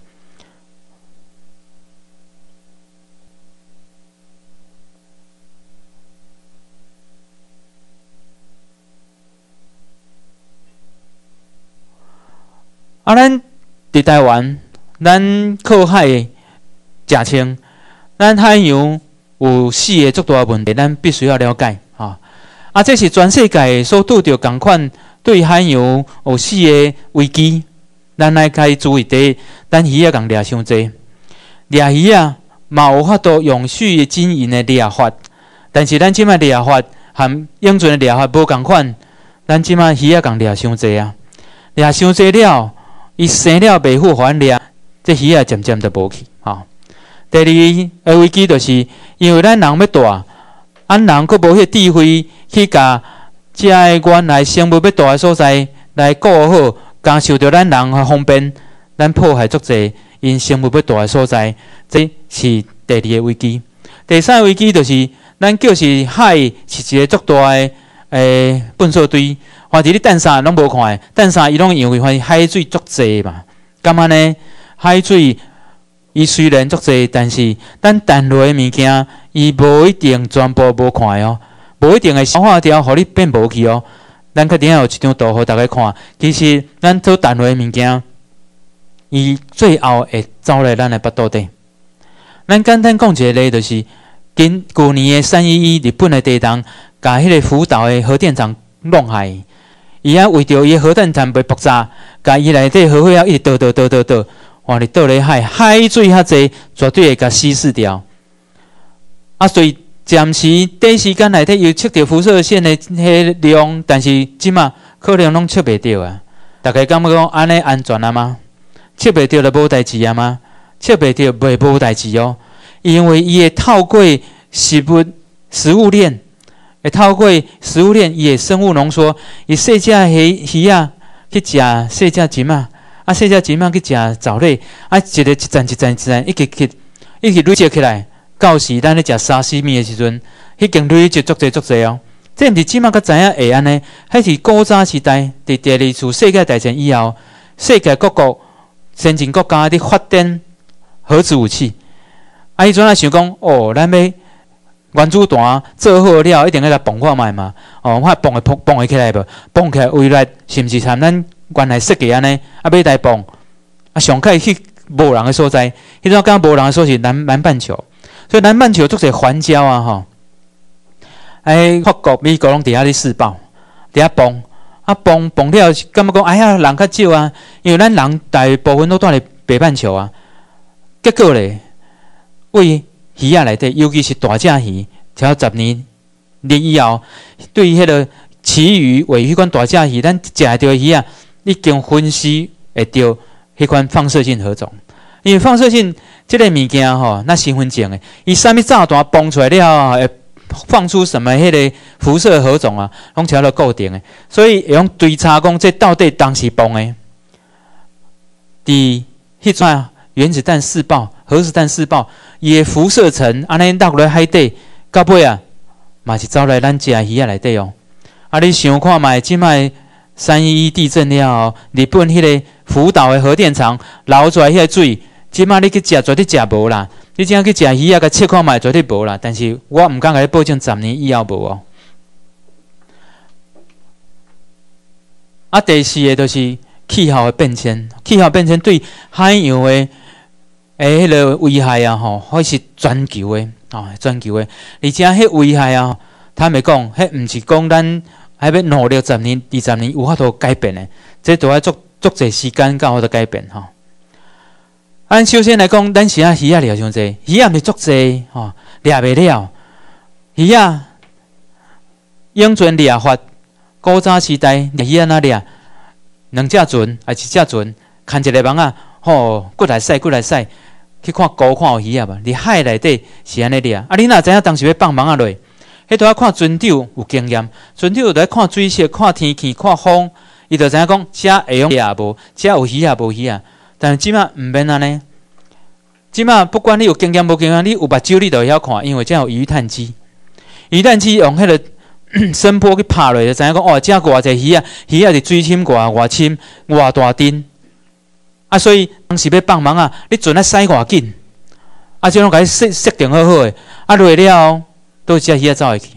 啊，咱伫台湾，咱靠海食清，咱海洋有四个足大问题，咱必须要了解啊！啊，这是全世界所拄着共款。对海洋有四个危机，咱来该注意的。咱鱼仔，共掠伤济，掠鱼啊，嘛有法度永续经营的掠法。但是咱即卖掠法含英俊的掠法无共款，咱即卖鱼仔，共掠伤济啊，掠伤济了，伊生了袂复还掠，这鱼也渐渐就无去。吼。第二个危机就是因为咱人要大，俺人佫无迄智慧去甲。遮个原来生物要大个所在来顾好，感受着咱人方便，咱破坏足济因生物要大个所在，这是第二个危机。第三个危机就是咱就是海是一个足大个诶粪扫堆，或者你淡沙拢无看，淡沙伊拢因为发海水足济嘛，干嘛呢？海水伊虽然足济，但是咱淡落的物件，伊无一定全部无看哦。无一定会消化掉，互你变无去哦。咱肯定要有一张图，互大家看。其实咱做淡化物件，伊最后会走来咱的腹肚底。咱简单讲一个例，就是今去年的三一一日本的地震，甲迄个福岛的核电厂弄坏。伊啊为着伊核电厂被爆炸，甲伊内底核废料一直倒倒倒倒倒，哇！你倒咧海，海水较济，绝对会甲稀释掉。啊，所以。暂时短时间内底有测到辐射线的迄量，但是即马可能拢测袂到啊！大家感觉讲安尼安全啊吗？测袂到就无代志啊吗？测袂到袂无代志哦，因为伊会透过食物食物链，会透过食物链伊会生物浓缩，伊细只鱼鱼啊去食细只钱啊，啊细只钱啊去食藻类，啊一个一层一层一层一直去一直累积起来。到时咱咧食沙西米的时阵，迄间累积足济足济哦。这毋是即马才知影会安尼，迄是古早时代伫第二次世界大战以后，世界各国先进国家伫发展核子武器。啊，迄阵啊想讲，哦，咱要原子弹做好了，一定要来崩看卖嘛。哦，看崩会崩崩会起来无？崩起来未来是毋是像咱原来设计安尼？啊，要来崩啊，上开去无人的所在，迄阵刚无人的所是南南半球。所以南半球做些环礁啊，吼，哎，法国、美国拢伫遐咧试爆，伫遐崩，啊崩崩了，感觉讲哎呀人较少啊，因为咱人大部分都住咧北半球啊。结果咧，为鱼仔内底，尤其是大只鱼，超过十年日以后，对于迄个旗鱼、尾鱼款大只鱼，咱食着鱼啊，已经分析会着迄款放射性何种。因为放射性即个物件吼，那身份证诶，伊啥物炸弹崩出来了，会放出什么迄个辐射何种啊，拢超了固定诶，所以会用追查讲，这到底当时崩诶。伫迄阵原子弹试爆、核子弹试爆，伊诶辐射层安尼落来海底，到尾啊，嘛是走来咱食鱼仔内底哦。啊，你想看觅即摆三一一地震了后，日本迄个福岛的核电厂流出来迄个水。即马你去食，绝对食无啦！你怎样去食鱼啊？甲切看卖，绝对无啦。但是我毋敢甲你保证十年以后无哦。啊，第四个就是气候的变迁，气候变迁对海洋的诶迄个危害啊，吼，还是全球的啊，全球的。而且迄危害啊，他们讲，迄毋是讲咱还要努力十年、二十年有法度改变的，这都要足足侪时间才有法度改变吼。按首先来讲，咱是啊鱼仔掠上济，鱼仔毋是足济吼，掠袂了。鱼仔用船掠法，古早时代掠鱼仔哪掠？两只船还是只船，牵一个网啊，吼，过来驶，过来驶，去看高看有鱼仔无？伫海内底是安尼掠。啊，你若知影当时要放网啊落，迄都要看船长有经验，船长在看水色、看天气、看风，伊就知影讲，遮会用掠无？遮有鱼仔无鱼仔？但是即马毋免安尼，即马不管你有经验无经验，你有目睭你都会晓看，因为遮有鱼探机。鱼探机用迄个 声波去拍落，就知影讲哦，遮偌济鱼啊，鱼啊伫水深偌偌深、偌大丁。啊，所以当时要放网啊，你船啊驶偌紧，啊，即拢甲伊设设定好好诶，啊落了都只鱼啊走会去。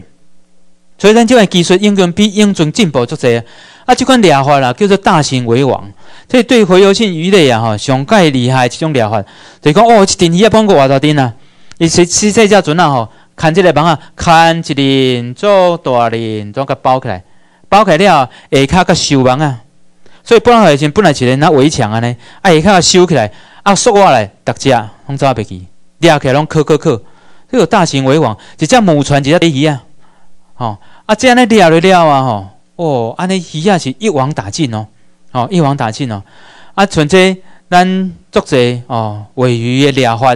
所以咱即个技术应用比英船进步足济啊。啊，即款疗法啦，叫做大型围网。所以对洄游性鱼类啊，吼，上介厉害即种疗法，就是讲哦，一阵鱼啊，碰过偌大丁啊，伊是试这只船啊，吼，牵即个网啊，牵一连做大连，总甲包起来，包起来了，下骹甲收网啊。所以本来以前本来是个围墙安尼，啊，下骹收起来，啊，缩下来，逐只拢走袂去，掠起来拢扣扣扣。这个大型围网，一只母船，一只鱼啊，吼，啊，这样咧掠了了啊，吼。哦，安尼鱼仔是一网打尽哦，哦，一网打尽哦。啊，像这咱作者哦，尾鱼的掠法，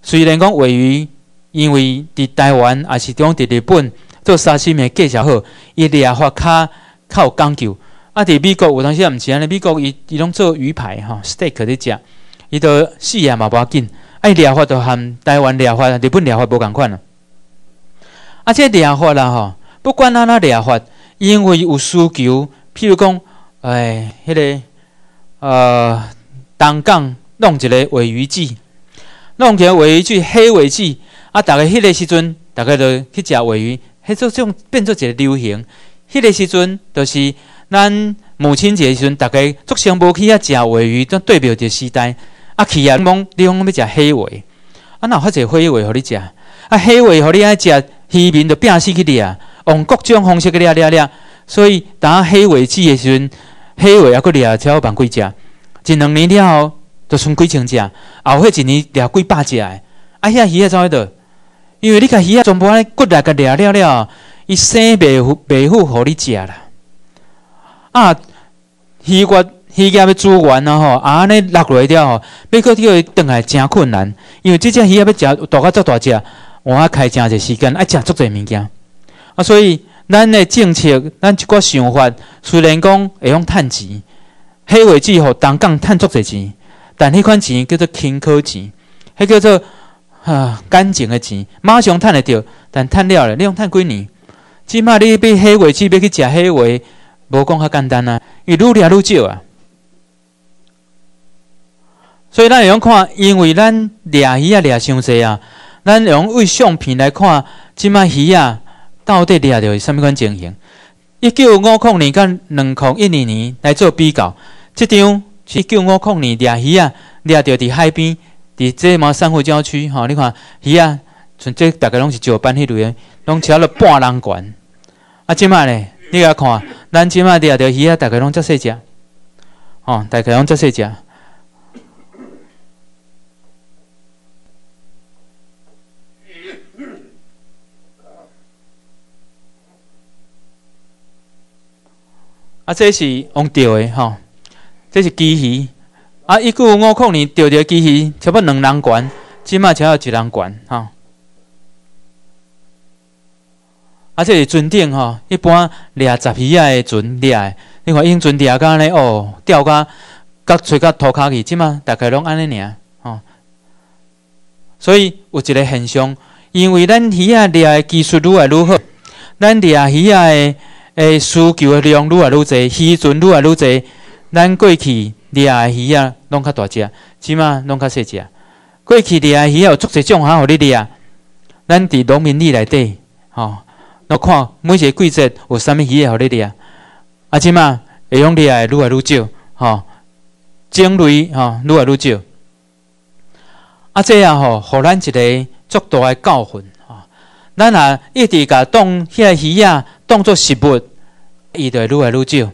虽然讲尾鱼因为伫台湾也是讲伫日本做沙西面技巧好，伊掠法较较有讲究。啊，伫美国有当时也毋是安尼，美国伊伊拢做鱼排吼 s t e a k 伫食，伊都死也嘛无要紧。啊，伊掠法都含台湾掠法、日本掠法无共款啊。啊，这掠法啦吼，不管安怎掠法。因为有需求，譬如讲，哎，迄个呃，东港弄一个尾鱼季，弄一个尾鱼季，黑尾季，啊，逐个迄个时阵，逐个都去食尾鱼，迄做种变做一个流行。迄个时阵，就是咱母亲节时阵，逐个足常无去遐食活鱼，都代表着时代。啊，去啊，讲你讲要食黑尾，啊，哪发一个黑尾互你食？啊，黑尾互你爱食，鱼面就变死去掠。用各种方式去掠掠掠，所以当黑尾季的时阵，黑尾还佫掠超万几只，一两年了后，就剩几千只，后迄一年掠几百只诶。啊，遐鱼仔走喺度，因为你甲鱼仔全部安尼骨来甲掠了了，伊生袂袂好互你食啦。啊，鱼骨鱼仔要资源啊吼，啊安尼落落了吼，要搁叫伊转来真困难，因为即只鱼仔要食大个足大只，我开真侪时间，爱食足侪物件。啊，所以咱的政策，咱一寡想法，虽然讲会用趁钱，黑尾之后东港趁足侪钱，但迄款钱叫做轻科钱，迄叫做啊干净的钱，马上趁得到，但趁了咧，你用趁几年？即码你比黑尾只要去食黑尾，无讲较简单啊，伊愈掠愈少啊。所以咱会用看，因为咱掠鱼啊掠伤济啊，咱用为相片来看，即码鱼啊。到底掠着是啥物款情形？一九五零年甲两零一二年来做比较，即张是一九五零年掠鱼啊，掠着伫海边，伫即毛珊瑚礁区吼，你看鱼啊，像这大概拢是石斑迄类，拢超了半人悬。啊，即摆咧，你甲看，咱即卖钓着鱼啊，大概拢遮细只，吼，大概拢遮细只。啊，这是用钓的吼、这是机鱼。啊，一九五五年钓着机鱼，差不多两人悬，即卖才有一人悬吼。啊，这是船顶吼，一般掠十鱼仔的船掠的，你看用船掠甲安尼哦，钓甲甲吹甲涂骹去，即嘛大概拢安尼尔吼。所以有一个现象，因为咱鱼仔掠的技术愈来愈好，咱掠鱼仔的诶需求的量愈来愈侪，鱼船愈来愈侪，咱过去掠的鱼仔拢较大只，即嘛拢较细只。过去掠的鱼仔有足侪种哈，互你掠，咱伫农民里内底吼。那看每一个季节有啥物鱼会互你掠，啊，即嘛会用掠的愈来愈少，吼，种类吼愈来愈少。啊，这样吼，互咱一个足大的教训，吼，咱若一直甲当遐个鱼仔当作食物，伊就会愈来愈少，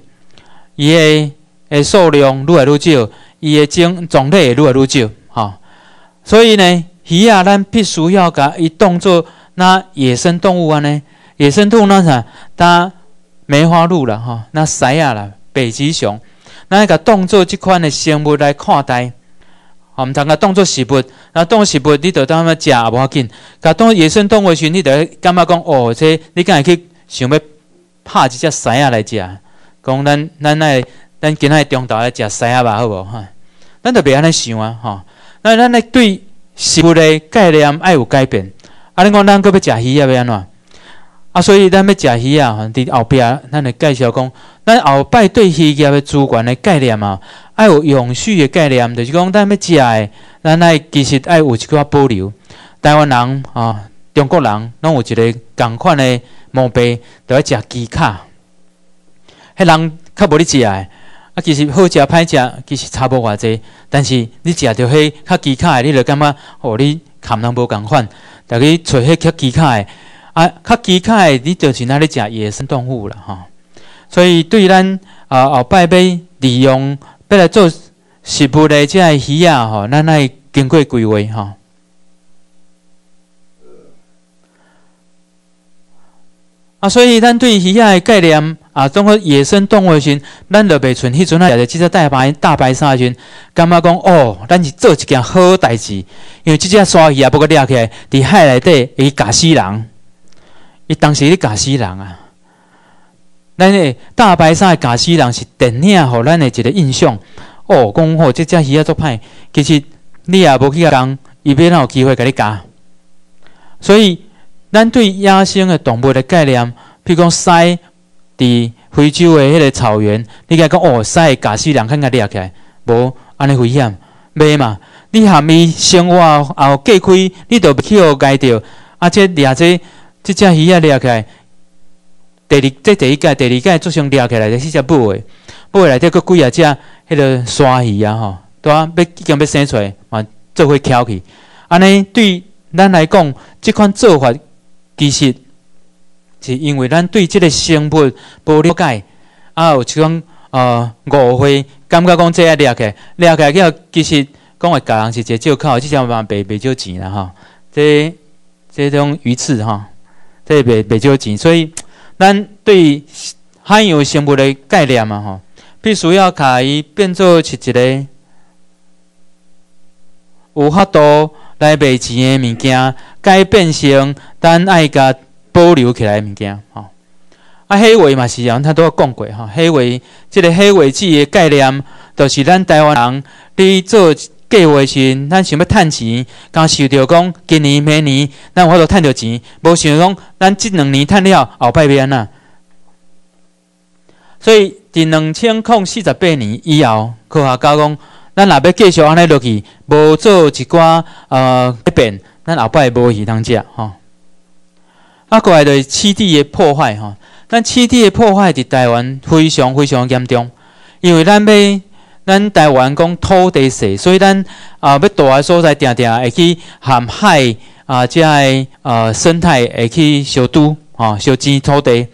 伊的诶数量愈来愈少，伊的种种类会愈来愈少，吼。所以呢，鱼仔咱必须要甲伊当作那野生动物安尼。野生动物那啥，搭梅花鹿啦，吼，那狮啊啦，北极熊，咱甲当做即款的生物来看待，吼，毋通甲当做食物，那当食物你着当么食也无要紧，甲当野生动物时，你着感觉讲哦，这你敢会去想要拍一只狮啊来食？讲咱咱来咱今仔中昼来食狮啊吧，好无？哈，咱着别安尼想啊，吼，那咱来对食物的概念爱有改变，啊，你讲咱搁要食鱼啊，要安怎？啊，所以咱要食鱼啊，伫后壁咱会介绍讲，咱后摆对鱼业的资源的概念啊，爱有永续的概念，就是讲咱要食的，咱爱其实爱有一寡保留。台湾人啊，中国人拢有一个共款的毛病，都要食鸡卡。迄人较无咧食的，啊，其实好食歹食，其实差无偌济。但是你食着迄较鸡卡的，你就感觉哦，你含人无共款，逐去找迄较鸡卡的。啊，较奇怪，你就是那里食野生动物了哈。所以对咱啊后摆要利用，要来做食物的这鱼啊吼，咱爱经过规划哈。啊，所以咱对鱼仔的概念啊，当个野生动物的时，咱就袂存迄阵啊，也是即只大白大白鲨时，感觉讲哦，咱是做一件好代志，因为即只鲨鱼啊，不过掠起来伫海内底会咬死人。伊当时咧驾驶人啊，咱诶大白鲨诶驾驶人是电影互咱诶一个印象。哦，讲吼，即只鱼仔足歹，其实你也无去甲人，伊要哪有机会甲你教？所以，咱对野生诶动物诶概念，譬如讲狮伫非洲诶迄个草原，你甲讲哦，狮诶驾驶人肯甲掠起来，无安尼危险，袂嘛？你含伊生活后隔开，你都去互解着，而且掠这。即只鱼仔掠起来，第二即第一届、第二届做上掠起来，的是只母的，母诶内底佫几啊只迄个鲨鱼啊吼，对啊，要已经要生出来，嘛做伙翘去。安尼对咱来讲，即款做法其实是因为咱对即个生物无了解，啊有即种呃误会，感觉讲即个掠起来，掠起来叫其实讲会教人是一个借口，即只嘛白白少钱啦吼，即即种鱼刺吼。这袂袂少钱，所以咱对海洋生物的概念嘛吼，必须要甲伊变做是一个有法度来卖钱的物件，改变成咱爱甲保留起来的物件吼。啊，海话嘛是，他都有讲过吼，海话即个海话子的概念，就是咱台湾人伫做。计划时，咱想要趁钱，刚想着讲今年、明年，咱有法度趁着钱，无想讲咱即两年趁了后摆要安怎。所以，伫两千零四十八年以后，科学家讲，咱若要继续安尼落去，无做一寡呃改变，咱后摆无鱼通食吼。啊，过来就是栖地的破坏吼，咱栖地的破坏伫台湾非常非常严重，因为咱要。咱台湾讲土地细，所以咱啊要大诶所在，定定会去含海啊，即个呃生态会去小拄啊，小争土地。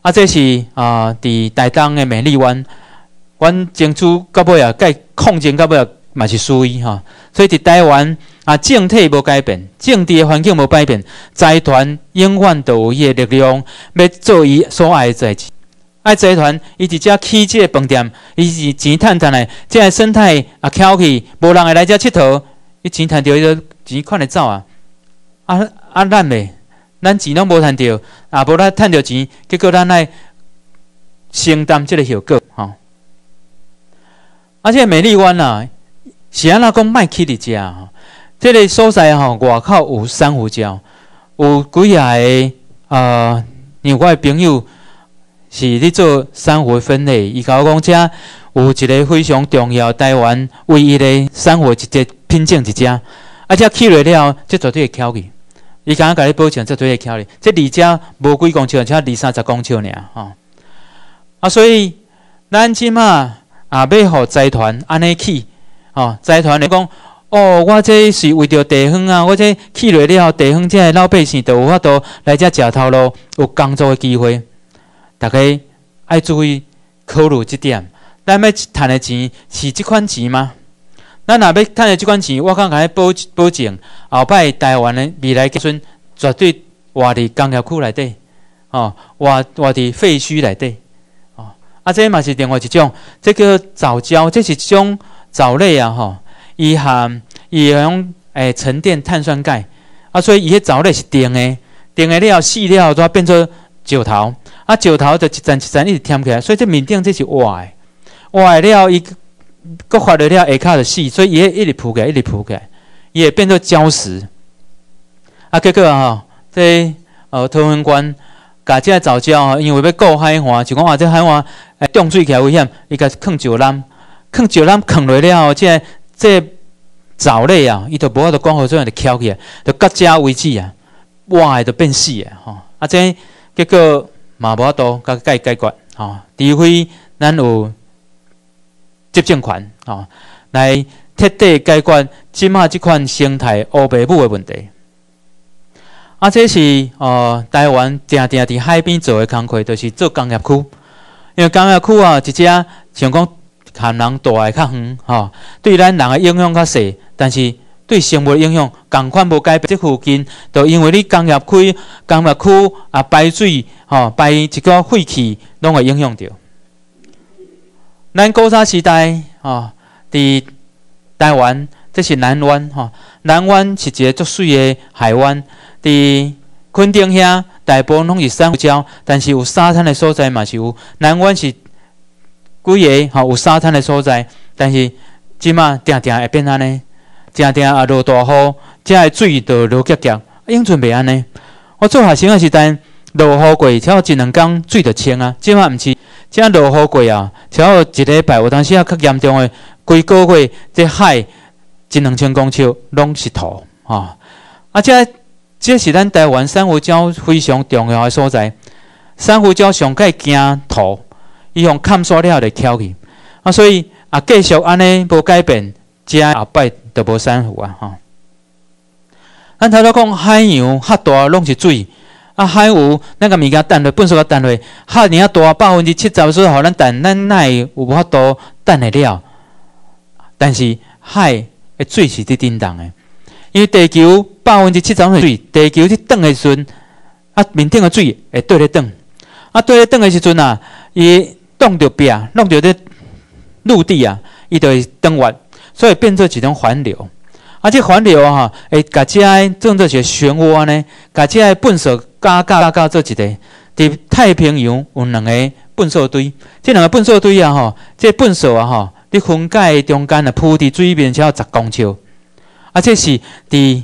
啊，这是啊，伫台东的美丽湾，阮政府到尾啊，该控制到尾啊，嘛是属于吼。所以伫台湾啊，政体无改变，政治的环境无改变，财团永远都有伊的力量，要做伊所爱的代志。爱财团伊直接起即个饭店，伊是钱趁趁的，即个生态也翘起，无人会来遮佚佗，伊钱趁着伊就钱款会走啊。啊啊，咱嘞，咱钱拢无趁着，啊无咱趁着钱，结果咱来承担即个效果吼。而且美丽湾啊，是安怎讲卖去伫遮吼？即个所在吼，外口有珊瑚礁，有几下个呃，因为我诶朋友是咧做珊瑚分类，伊甲我讲遮有一个非常重要台湾唯一的珊瑚一个品种一只，啊，遮去落了，这绝对会翘去。伊敢若甲你保证，绝对会翘去。这离遮无几公尺，只二三十公尺尔吼。啊，所以咱即马也要互财团安尼去，吼，财团来讲，哦，我这是为着地方啊，我这去落了，地方遮老百姓就有法度来遮食头路，有工作的机会。大家爱注意考虑即点，咱要趁的钱是即款钱吗？咱若要趁的即款钱，我敢甲你保保证，后摆台湾的未来计算绝对活伫工业区内底，哦，活活伫废墟内底，哦，啊，这嘛是另外一种，这叫藻礁，这是一种藻类啊，吼，伊含伊用诶沉淀碳酸钙，啊，所以伊迄藻类是定的，定的了细了都变做石头，啊，石头就一层一层一直添起来，所以这面顶这是活的，活的了伊。搁发了了下骹就死，所以伊会一直铺起来，一直铺起来，伊会变做礁石。啊，结果吼，这呃，桃园关甲即个藻礁吼，因为要过海岸，就讲话这海岸诶涨水起来危险，伊甲放石篮，放石篮放落了后，即个这藻类啊，伊就无法度光合作用就翘起来，就到遮为止啊，哇，就变死啊，吼！啊，这结果嘛无法度甲解解决，吼，除非咱有。执政权啊，来彻底解决即马即款生态乌白母的问题。啊，这是呃台湾定定伫海边做的工课，就是做工业区。因为工业区啊，一只像讲含人大的较远，吼，对咱人的影响较细，但是对生物影响共款无改变。这附近都因为你工业区、工业区啊排水，吼排一个废气，拢会影响着。咱古早时代，吼，伫台湾，这是南湾，吼，南湾是一个足水的海湾。伫垦丁遐，大部分拢是珊瑚礁，但是有沙滩的所在嘛是有。南湾是几个吼有沙滩的所在，但是即嘛定定会变安尼，定定啊落大雨，遮个水就落结结，永存袂安尼。我做学生的时代，落雨过，超一两工水就清啊，即嘛毋是。即落雨过啊，超一礼拜，有当时啊较严重诶，规个月这海一两千公尺拢是土啊！啊，这这是咱台湾珊瑚礁非常重要诶所在。珊瑚礁上盖惊土，伊用砍沙了来挑去啊，所以啊继续安尼无改变，遮后摆就无珊瑚啊！哈，咱头拄讲海洋较大拢是水。啊，海有那个物件等落，本数个等落，海尔啊大，百分之七十是互咱等，咱奈有法度等会了。但是海的水是伫震动的，因为地球百分之七十是水，地球伫转的时阵，啊面顶的水会对咧转，啊对咧转的时阵啊，伊冻着壁，弄着咧陆地啊，伊就会转弯，所以变做一种环流。啊，这环流啊，会甲遮个种做一个漩涡呢，甲遮个粪扫加加加加做一个。伫太平洋有两个粪扫堆，这两个粪扫堆啊，吼，这粪扫啊，吼，伫分界中间啊，铺伫水面超十公尺。啊，这是伫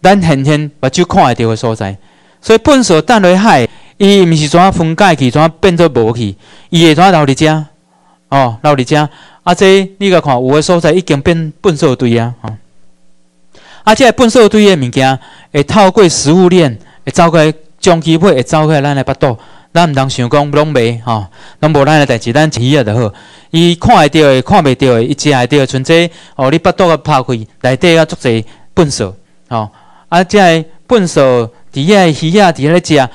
咱现天目睭看会到的所在。所以粪扫淡落海，伊毋是怎分解去，怎变做无去，伊会怎留伫遮？哦，留伫遮。啊，这你甲看，有的所在已经变粪扫堆啊，吼。啊，即个粪扫堆的物件会透过食物链，会走过来，终期尾会走过来咱的腹肚。咱毋通想讲拢袂吼，拢无咱的代志，咱饲啊就好。伊看会到的，看袂到的，伊食会到，纯粹哦，你腹肚个拍开，内底啊足侪粪扫吼。啊，即个粪扫伫遐鱼仔伫遐咧食，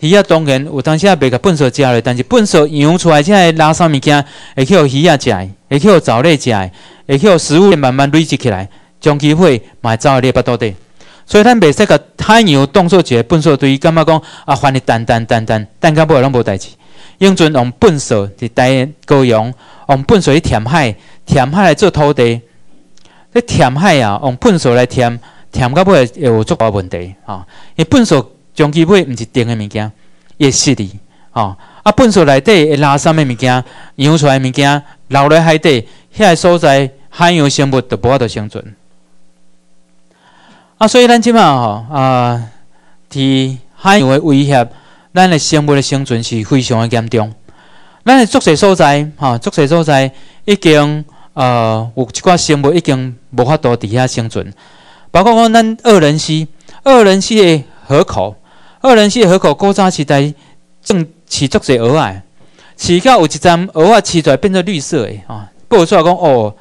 鱼啊当然有当时也袂甲粪扫食咧，但是粪扫扬出来即个垃圾物件，会去互鱼啊食，会去互藻类食，会去互食物慢慢累积起来。将机会买走喺你腹肚底，所以咱袂使甲海洋当做一个粪扫堆，感觉讲啊，反正淡淡淡淡，但到尾拢无代志。永存用粪扫伫台高阳，用粪扫去填海，填海来做土地。这填海啊，用粪扫来填，填到尾会有足大问题啊！因为粪扫终其尾毋是定的物件，会湿哩吼！啊，粪扫内底会垃圾的物件，扬出来物件，流入海底，遐个所在海洋生物都无法度生存。啊，所以咱即马吼啊，伫海洋的威胁，咱的生物的生存是非常的严重。咱的足些所在，吼，足些所在已经呃有一寡生物已经无法度伫遐生存，包括讲咱二人溪，二人溪的河口，二人溪的河口古早时代正饲足侪蚵仔，饲到有一阵蚵仔饲出来变做绿色的，吼，报出来讲哦，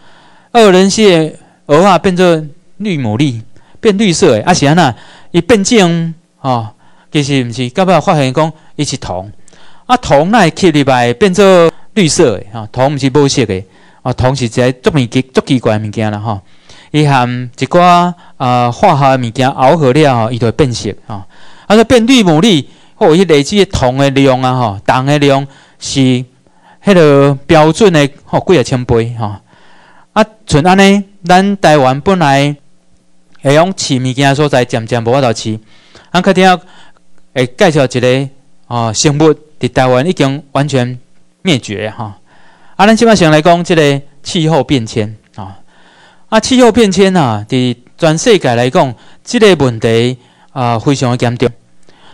二人溪的鹅仔变做绿牡蛎。变绿色诶，啊是安那？伊变种吼，其实毋是，到尾发现讲伊是铜，啊铜那吸入来变做绿色诶，吼铜毋是无色诶，啊铜是一个足物奇足奇怪诶物件啦吼，伊含一寡啊化学物件熬合了吼，伊就会变色吼，啊说变绿牡蛎，或伊累积铜诶量啊吼，铜诶量是迄个标准诶吼几啊千倍吼，啊像安尼，咱台湾本来。会用饲物件所在渐渐无法度饲，咱确定会介绍一个哦生物伫台湾已经完全灭绝哈。啊，咱即摆先来讲即个气候变迁啊。啊，气候变迁啊，伫全世界来讲，即个问题啊非常的严重。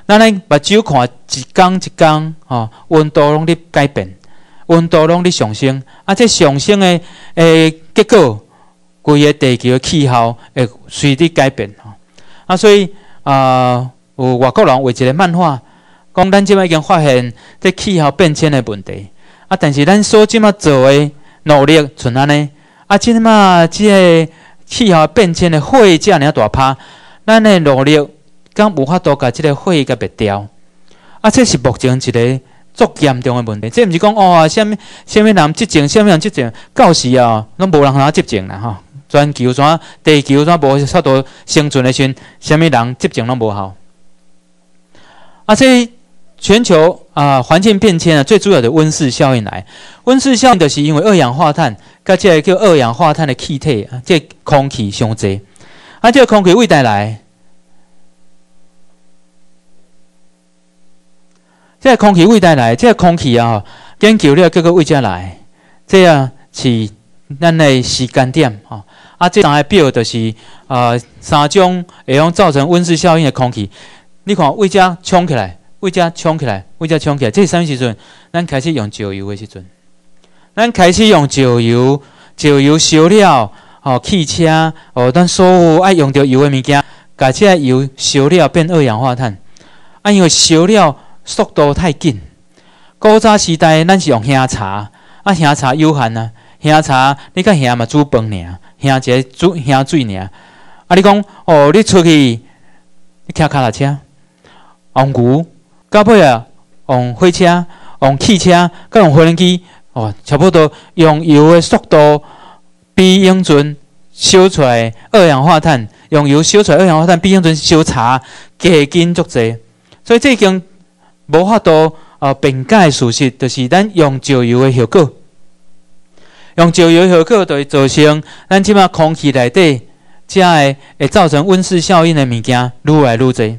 咱目睭看一天一天吼，温度拢伫改变，温度拢伫上升。啊，这上升的诶结果。规个地球气候会随伫改变吼，啊，所以啊，有外国人画一个漫画，讲咱即摆已经发现这气候变迁的问题，啊，但是咱所即摆做的努力像安尼，啊，即摆即个气候变迁的火遮尔大拍，咱的努力敢无法度甲即个火甲灭掉，啊，这是目前一个足严重的问题，这毋是讲哦，虾米虾米人执政，虾米人执政，到时啊，拢无人通执政啦吼。全球怎地球怎无差多生存的时，虾米人执政拢无效。啊，这全球啊环境变迁啊，最主要的温室效应来。温室效应就是因为二氧化碳，甲即个叫二氧化碳的气体啊，这空气上济。啊，这个空气为带来，这个空气未带来，这个空气啊，研究了各个位置来，这样是咱的时间点啊。啊，这三个表就是啊，三种会用造成温室效应的空气。你看，为遮冲起来，为遮冲起来，为遮冲起来，这是啥时阵？咱开始用石油的时阵，咱开始用石油，石油烧了，哦，汽车，哦，咱所有爱用着油的物件，把这个油烧了变二氧化碳。啊，因为烧了速度太紧。古早时代，咱是用香茶，啊，香茶有限啊，香茶你看香嘛煮饭尔。香一个煮香水尔，啊！你讲哦，你出去，你骑脚踏车，用牛，到尾啊，用火车，用汽车，佮用无人机，哦，差不多用油的速度比英存烧出来二氧化碳，用油烧出来二氧化碳比英存烧茶加紧足济，所以这已经无法度啊辩解事实，就是咱用石油的效果。用石油效果，就会造成咱即马空气内底，遮个会造成温室效应的物件愈来愈侪。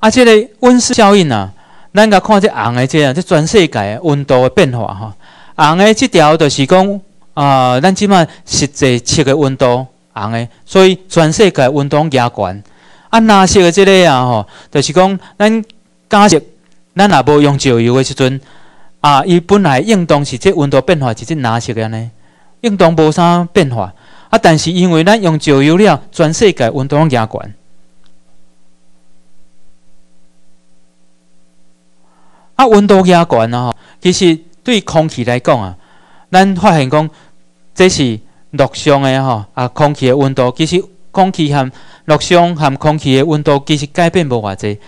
啊，即个温室效应啊，咱甲看这红的即啊，即全世界温度的变化吼。红的即条就是讲啊，咱即马实际测的温度红的，所以全世界温度加悬。啊，蓝色的即个啊吼，就是讲咱假设咱若无用石油的时阵。啊，伊本来应当是这温度变化是这蓝色的呢，应当无啥变化。啊，但是因为咱用石油了，全世界温度拢加悬。啊，温度加悬啊，吼，其实对空气来讲啊，咱发现讲这是陆上的吼啊，空气的温度其实空气含陆上含空气的温度其实改变无偌济，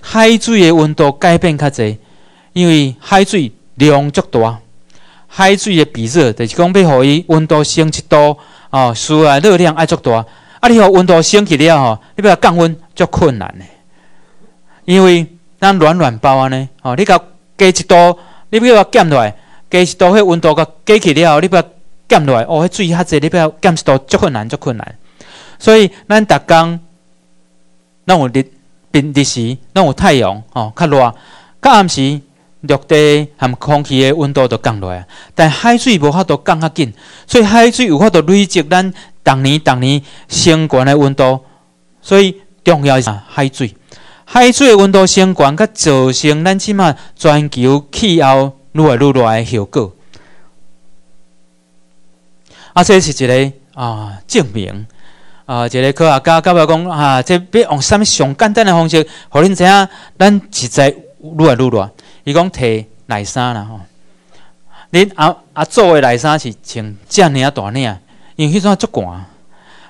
海水的温度改变较济。因为海水量足大，海水的比热就是讲要互伊温度升一度哦，需要热量爱足大。啊，你互温度升起了吼，你要降温足困难的。因为咱暖暖包安尼，吼，你甲加一度，你要甲减落来，加一度，迄温度甲加起了后，你要减落来，哦，迄水较济，你要减一度，足困难，足困难。所以咱逐工，咱有日日日时，咱有太阳，吼，较热，较暗时，陆地含空气的温度就降落来，但海水无法度降较紧，所以海水有法度累积咱逐年逐年升悬的温度，所以重要是海水。海水的温度升悬，甲造成咱即马全球气候愈来愈热的效果。啊，这是一个啊证明啊，一个科学家甲我讲啊，这要用什么上简单的方式，互恁知影咱实在愈来愈热。伊讲摕内衫啦吼，恁阿阿做的内衫是穿遮尔啊大领，因为迄阵足寒。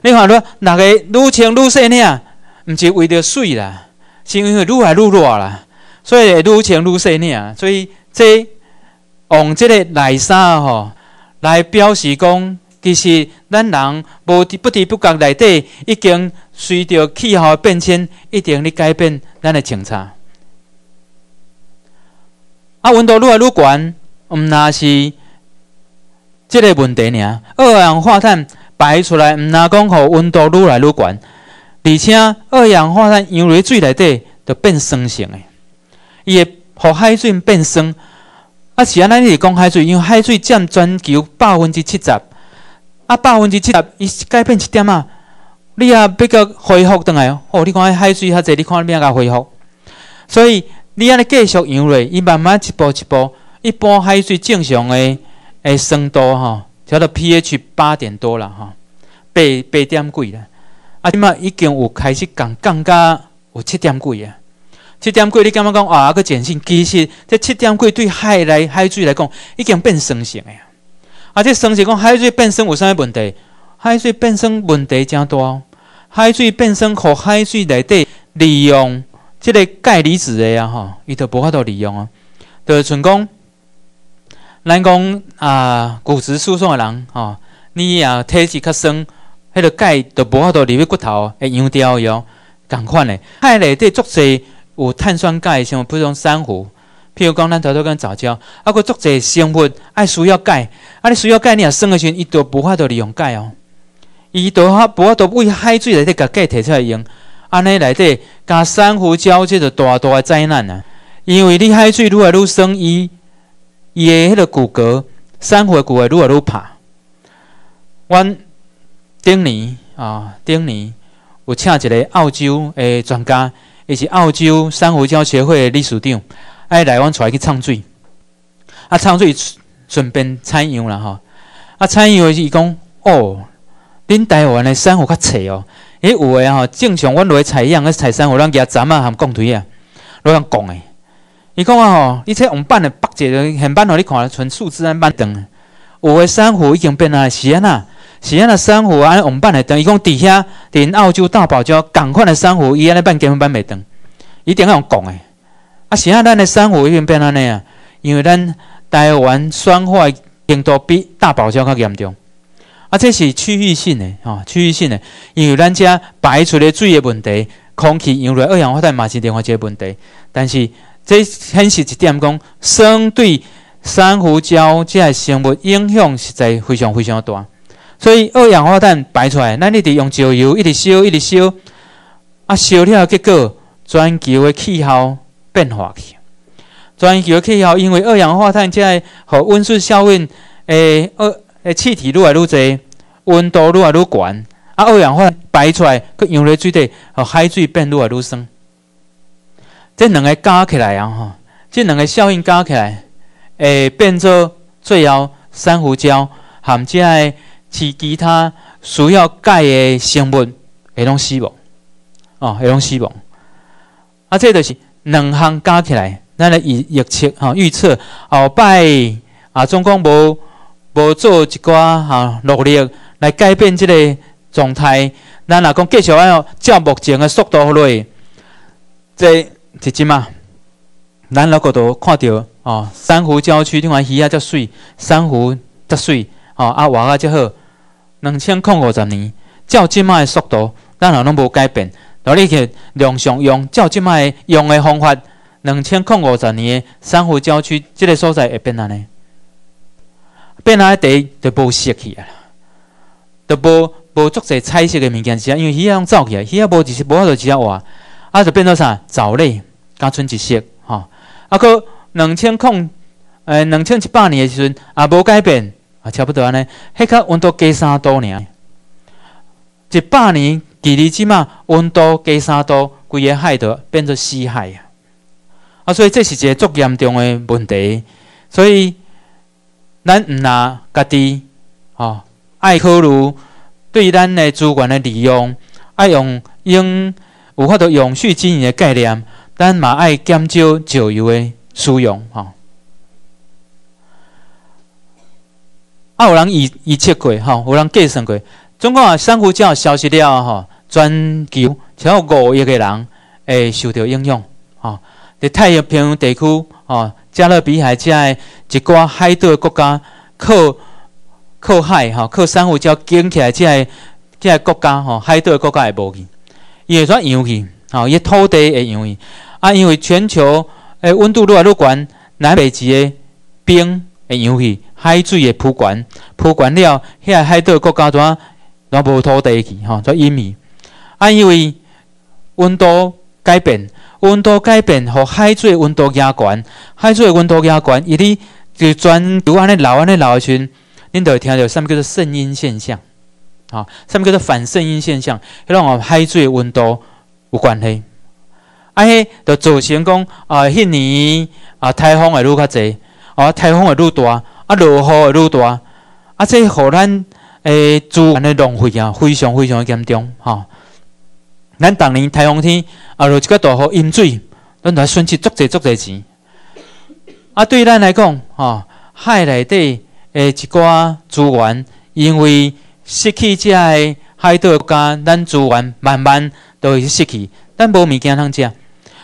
你看若逐个愈穿愈细领，毋是为着水啦，是因为愈来愈热啦，所以愈穿愈细领。所以这用即个内衫吼来表示讲，其实咱人无不知不觉内底已经随着气候的变迁，一定咧改变咱的穿插。啊，温度愈来愈悬，毋那是即个问题尔。二氧化碳排出来，毋那讲互温度愈来愈悬，而且二氧化碳游入水内底，就变酸性诶。伊会互海水变酸。啊，是安尼是讲海水，因为海水占全球百分之七十，啊，百分之七十伊改变一点啊。你啊，要个恢复倒来，哦，你看海水较济，你看你要甲恢复，所以。你安尼继续游落，伊慢慢一步一步，一般海水正常诶诶酸度吼，调到 pH 八点多啦吼，八八点几啦。啊，即马已经有开始降降到有七点几啊。七点几，你感觉讲啊，个碱性，其实这七点几对海来海水来讲，已经变酸性诶。啊，这酸是讲海水变酸有啥问题？海水变酸问题真大。海水变酸，互海水内底利用。即个钙离子的啊，吼，伊都无法度利用啊。就像讲，咱讲啊，骨质疏松的人，吼，你啊体质较酸，迄个钙都无法度入去骨头，会氧掉哟。共款的，海内底足侪有碳酸钙，像比如讲珊瑚，譬如讲咱头头讲藻礁，啊，佫足侪生物爱需要钙，啊，你需要钙，你啊酸的时阵，伊都无法度利用钙哦。伊都哈无法度为海水内底甲钙摕出来用。安尼内底甲珊瑚礁，即个大大的灾难啊！因为你海水愈来愈深，伊伊的迄个骨骼，珊瑚的骨骼愈来愈怕。阮顶年啊，顶年有请一个澳洲的专家，伊是澳洲珊瑚礁协会的理事长，爱来阮出去唱水。啊，唱水顺便采样啦吼。啊，采样是伊讲哦，恁台湾的珊瑚较脆哦。伊，有诶吼，正常阮落去采样，个采珊瑚，咱举针啊含钢腿啊，落样讲诶。伊讲啊吼，伊这红板诶，北者现斑吼，你看纯树枝安斑长。有诶珊瑚已经变啊，是安那，是安那珊瑚安红斑诶长。伊讲伫遐，伫澳洲大堡礁共款诶珊瑚，伊安尼斑根本斑袂长，一定要用讲诶。啊，是啊，咱诶珊瑚已经变安尼啊，因为咱台湾酸化程度比大堡礁较严重。啊，这是区域性的吼，区域性的，因为咱遮排出的水的问题，空气用来二氧化碳嘛是另外一个问题。但是这显示一点讲，生对珊瑚礁这些生物影响实在非常非常大。所以二氧化碳排出来，咱一直用石油一直烧一直烧，啊烧了结果，全球的气候变化去。全球气候因为二氧化碳这和温室效应诶二。诶，气体愈来愈侪，温度愈来愈悬，啊，二氧化碳排出来，佮用咧水底，和海水变愈来愈酸。这两个加起来啊，吼，这两个效应加起来，会变做最后珊瑚礁含即个其其他需要钙的生物会拢死亡，哦，会拢死亡。啊，这就是两项加起来，咱来预预测吼，预测后摆啊，总共无。无做一寡哈努力来改变即个状态，咱若讲继续按照目前的速度落，这是即嘛？咱老个都看到哦，珊瑚礁区顶块鱼啊，遮水，珊瑚遮水，哦啊，活啊遮好。两千零五十年，照即卖的速度，咱若拢无改变，那你去量上用，照即卖用的方法，两千零五十年的珊瑚礁区，即个所在会变安尼？变安地就无色去啊，就无无足侪彩色的物件是啊，因为鱼仔拢走起来，鱼仔无就是无法度只啊活，啊就变做啥？藻类，加剩一色吼。啊，个两千零呃两千一百年的时阵也无改变，啊差不多安尼，迄较温度加三度尔。一百年，距离即嘛温度加三度，规个海都变做死海啊！啊，所以这是一个足严重的问题。所以，咱毋拿家己吼爱考虑对咱的资源的利用，爱用用有法度永续经营的概念，咱嘛爱减少石油的使用吼。啊，有人预预测过吼，有人计算过。总共啊，珊瑚礁消失了吼，全球超过五亿个人会受到影响吼。伫太平洋地区吼，加勒比海遮个一寡海岛国家，靠靠海吼，靠珊瑚礁建起来遮个遮个国家吼，海岛国家会无去，伊会怎样去？吼，伊土地会样去。啊，因为全球诶温度愈来愈悬，南北极的冰会洋去，海水会浮悬，浮悬了，遐海岛国家怎？都无土地去吼，做阴霾。啊，因为温度改变，温度改变，互海水温度加悬，海水温度加悬，伊哩就全球安尼流安尼流时阵，恁就会听到什么叫做渗阴现象，啊，什么叫做反渗阴现象，迄种哦海水温度有关系。啊，迄就造成讲啊，迄年啊台风会愈较济，啊台风会愈大，啊落雨会愈大，啊这互咱。诶，资源的浪费啊，非常非常严重吼。咱当年台风天啊，落一个大雨淹水，咱来损失足济足济钱。啊，对咱来讲吼，海内底诶一寡资源，因为失去遮个海岛国家，咱资源慢慢都会失去。咱无物件通食。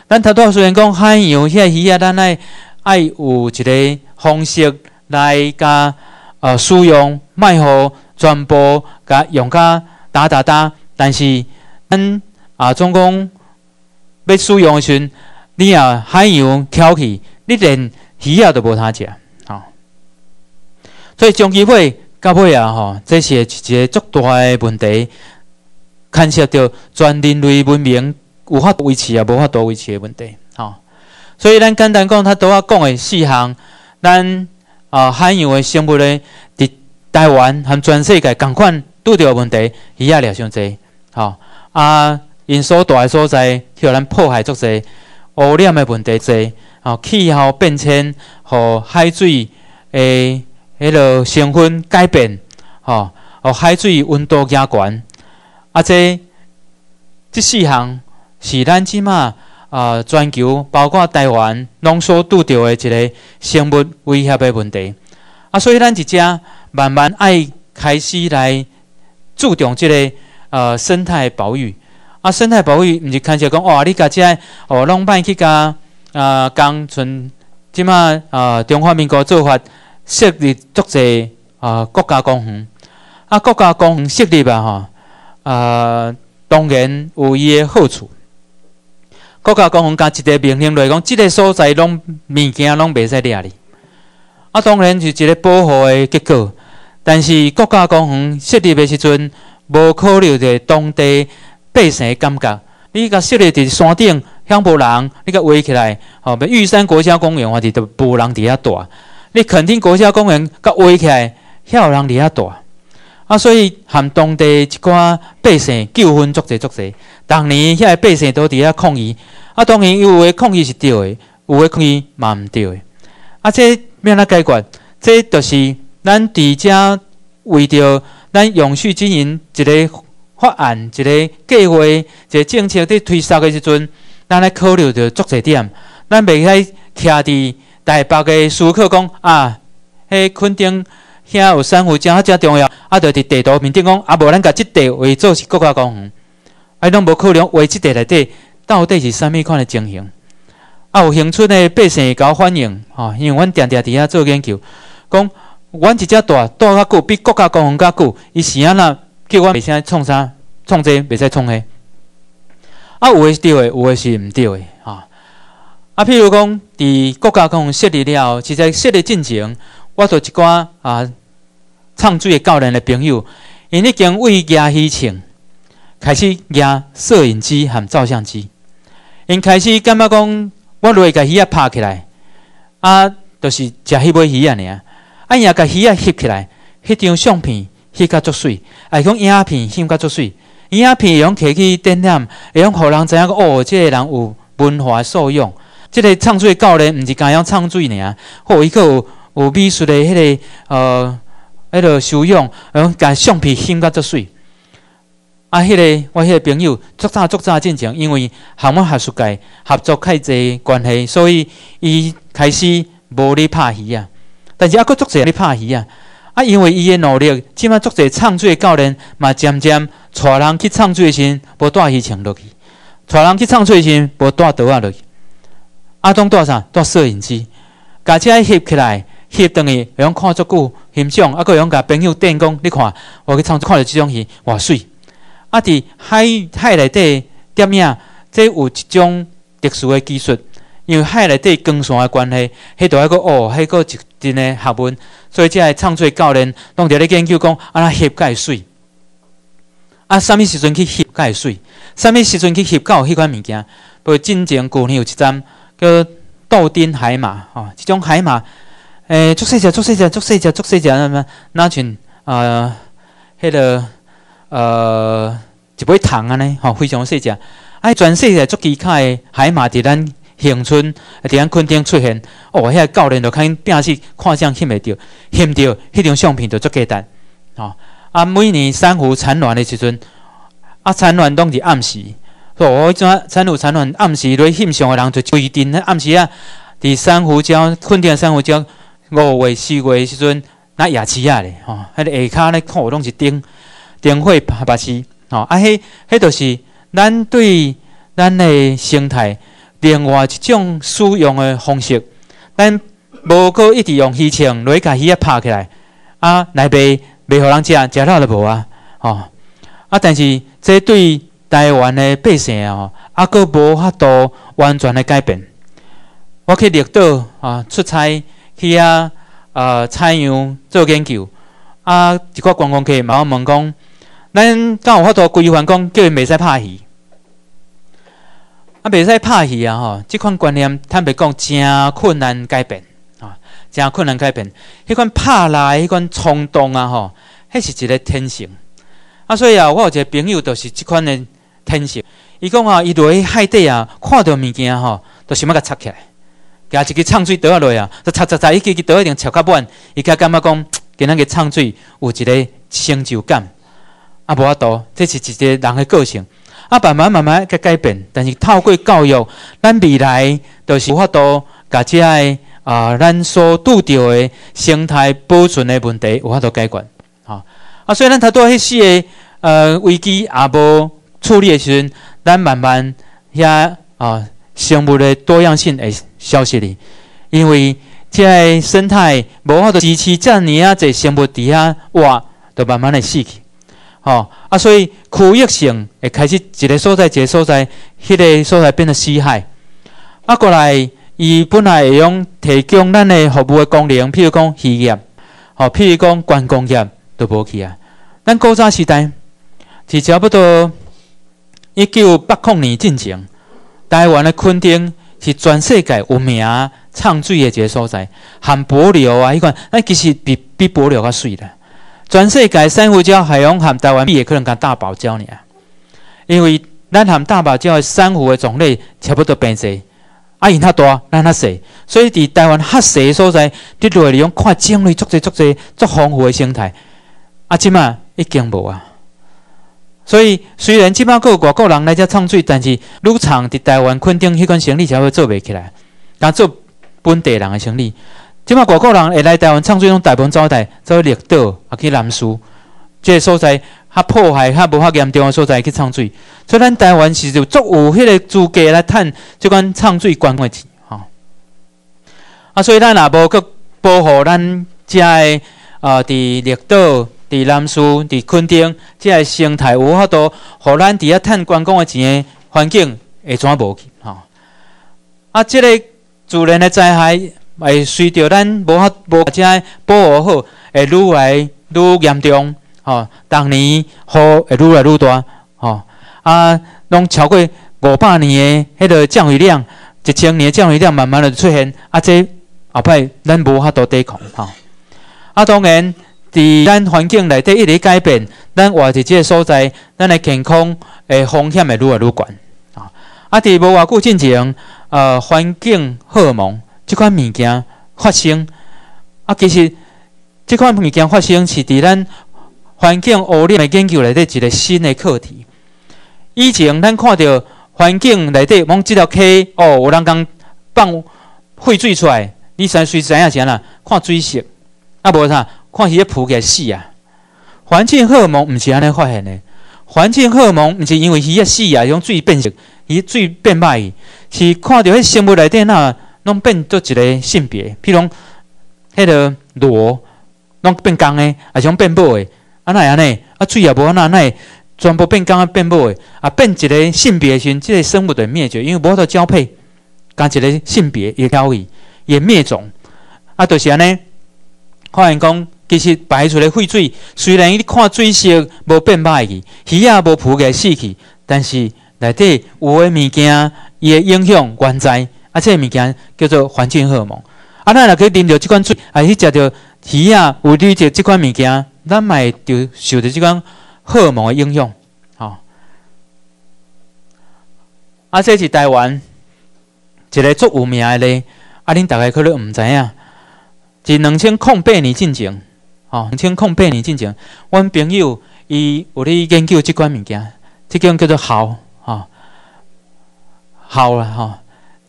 咱头拄虽然讲海洋遐鱼啊，咱爱爱有一个方式来甲呃使用，卖互。全部甲用甲打打打，但是咱啊总共要使用时阵，你啊海洋挑起，你连鱼仔都无通食，吼。所以中期尾到尾啊，吼，这是一个足大诶问题，牵涉到全人类文明有法维持啊，无法度维持诶问题，吼。所以咱简单讲，他拄啊讲诶四项，咱啊海洋诶生物咧。台湾含全世界共款拄着问题，鱼仔掠伤济，吼啊！因所在所在，互咱破坏足济，污染的问题济，吼气候变迁，互海水诶迄落成分改变，吼，互海水温度加悬，啊！即即四项是咱即马啊，全球包括台湾拢所拄着的一个生物威胁的问题，啊！所以咱即只。慢慢爱开始来注重即个呃生态保育啊，生态保育毋是看起来讲哇，你家只哦拢歹去甲啊，讲存即马啊中华民国做法设立足济啊国家公园啊，国家公园设立啊吼啊，当然有伊诶好处。国家公园加一个命令来讲，即个所在拢物件拢袂使掠哩。啊，当然是一个保护诶结果。但是国家公园设立的时阵，无考虑着当地百姓的感觉。你甲设立伫山顶，遐无人，你甲围起来，吼，玉山国家公园话伫都无人伫遐住。你垦丁国家公园甲围起来，遐有人伫遐住。啊，所以含当地一寡百姓纠纷足济足济。当年遐百姓都伫遐抗议，啊，当然有诶抗议是对的，有诶抗议嘛毋对的。啊，这要哪解决？这就是。咱伫遮为着咱永续经营一个法案、一个计划、一个政策伫推销的时阵，咱来考虑着足侪点。咱袂使徛伫台北的思考讲啊，迄肯定遐有珊瑚礁，遮重要，啊，着伫地图面顶讲啊，无咱甲即地位做是国家公园，啊，拢无可能为即地内底到底是啥物款的情形？啊，有兴趣的百姓搞欢迎，吼，因为阮定定伫遐做研究，讲。阮一只大大较久，比国家公园较久。伊是安那叫我袂使创啥，创这袂使创迄。啊，有诶是对诶，有诶是毋对诶，啊。啊，譬如讲，伫国家讲设立了，实在设立进前，我做一寡啊唱水的教练的朋友，因已经为亚戏场开始拿摄影机和照相机，因开始感觉讲，我落甲鱼仔拍起来，啊，就是食迄尾鱼仔尔，啊，也甲鱼仔翕起来，迄张相片翕甲足水，啊，讲影片翕甲足水，影片用摕去展览，会用互人知影讲哦，即个人有文化素养。即个唱水教练毋是干样唱水尔，或伊个有有美术的迄个呃，迄个修养，用甲相片翕甲足水。啊，迄个我迄个朋友足早足早进前，因为和我学术界合作太济关系，所以伊开始无咧拍鱼啊。但是抑佫足济咧拍鱼啊。啊，因为伊的努力，即马足济唱水教练嘛，渐渐带人去唱水时，无带鱼情落去；带人去唱水时，无带刀啊落去。啊，当带啥？带摄影机，家遮翕起来，翕等于会用看足久欣赏，啊，佫用甲朋友电讲，你看，我去唱看着即种鱼偌水。啊，伫海海内底点影，即有一种特殊的技术，因为海内底光线的关系，迄度一个哦，迄个一阵的学问，所以即个唱水教练拢伫咧研究讲，啊，翕介水，啊，啥物时阵去翕介水，啥物时阵去翕到迄款物件，不进前旧年有一站。叫豆丁海马吼，即种海马，诶，足细只，足细只，足细只，足细只，那么那群呃，迄个呃，一杯糖安尼吼，非常细只。啊，全世界足奇卡的海马伫咱乡村，伫咱垦丁出现，哦，遐教练就肯拼死看相翕袂着，翕着迄张相片就足简单。吼，啊，每年珊瑚产卵的时阵，啊，产卵拢是暗时。哦，迄阵产卵产卵暗时咧翕相的人就规定迄暗时啊，伫珊瑚礁垦丁珊瑚礁五月四月的时阵，那夜市啊咧吼，迄个下骹咧看拢是灯灯火白白市吼，啊，迄迄就是咱对咱的生态另外一种使用的方式，咱无过一直用鱼枪来甲鱼仔拍起来，啊，来卖卖互人食，食了就无啊，吼，啊，但是这对。台湾的百姓啊，啊，佫无法度完全的改变。我去绿岛啊出差去遐啊采样做研究，啊，一个观光客嘛，我问讲，咱敢有法度规范讲叫伊袂使拍鱼？啊，袂使拍戏啊！吼，即款观念坦白讲，真困难改变啊，真困难改变。迄款拍来，迄款冲动啊，吼，迄是一个天性。啊，所以啊，我有一个朋友，就是即款的。天性，伊讲啊，伊落去海底啊，看到物件吼，都想要甲插起来，加一支唱水倒下来啊，就插插插，伊支支倒一定插较满，伊才感觉讲，今仔日唱水有一个成就感。啊，无法度，这是一个人的个性。啊，慢慢慢慢甲改变，但是透过教育，咱未来就是有法度，甲即个啊，咱所拄着的生态保存的问题有法度解决。吼啊，虽然他拄迄四个呃危机也无。处理的时阵，咱慢慢遐啊，生物的多样性会消失哩。因为即个生态无法度支持遮尔啊，侪生物伫遐活，就慢慢的死去。吼啊，所以区域性会开始一个所在一个所在，迄个所在变得死海。啊，过来伊本来会用提供咱的服务的功能，譬如讲渔业，吼，譬如讲观光业都无去啊。咱古早时代是差不多。一九八零年进前，台湾的垦丁是全世界有名唱水的一个所在，含保留啊，迄款，那其实比比保留较水的。全世界珊瑚礁海洋含台湾比，也可能跟大堡礁呢。因为咱含大堡礁的珊瑚的种类差不多变细，啊，因较大，咱较细，所以伫台湾较细的所在，伫落利用看种类足侪足侪足丰富的生态，啊，即嘛已经无啊。所以，虽然即摆个外国人来遮唱水，但是愈长伫台湾垦丁迄款生意才会做袂起来，但做本地人的生意。即摆外国人会来台湾唱水，拢大部分走台走绿岛，啊去南苏，即个所在较破坏、较无法严重的所在去唱水。所以，咱台湾是就足有迄个资格来趁即款唱水关的钱，吼。啊，所以咱也无去保护咱遮个啊，伫绿岛。伫南苏、伫垦丁，遮个生态有法度，互咱伫遐趁观光的钱的环境会怎无去？吼啊，即个自然的灾害会随着咱无法无遮保护好，会愈来愈严重。吼，逐年雨会愈来愈大。吼，啊，拢超过五百年的迄个降雨量，一千年降雨量慢慢的出现。啊，这后摆咱无法度抵抗。吼，啊，当然，伫咱环境内底一直改变，咱活伫即个所在，咱的健康诶风险会愈来愈悬。啊，啊，伫无偌久进前，呃，环境荷尔蒙即款物件发生，啊，其实即款物件发生是伫咱环境污染的研究内底一个新的课题。以前咱看到环境内底往即条溪哦，有人讲放废水出来，你先随知影啥啦？看水色，啊无啥，看伊咧浮起来死啊！环境荷尔蒙毋是安尼发现的，环境荷尔蒙毋是因为伊啊死啊，用水变色，伊水变歹，是看到迄生物内底那拢变做一个性别，譬如迄个螺，拢变公的，也是变母的。啊，会安尼？啊，水也无安那会全部变干变母诶，啊，变一个性别时，即个生物就灭绝，因为无法度交配，加一个性别也交易，也灭种。啊，就是安尼。发现讲，其实排出来废水，虽然伊看水色无变歹去，鱼也无浮起死去，但是内底有诶物件，伊会影响原在，啊，即个物件叫做环境荷尔蒙。啊，咱若去啉着即款水，啊，去食着鱼啊，有啉着即款物件。咱咪就受着即款荷尔蒙的影响，吼。啊，这是台湾一个足有名的咧，啊，恁大概可能毋知影，是两千零八年进前，吼，两千零八年进前，阮朋友伊有咧研究即款物件，即种叫做耗，吼，耗啦，吼，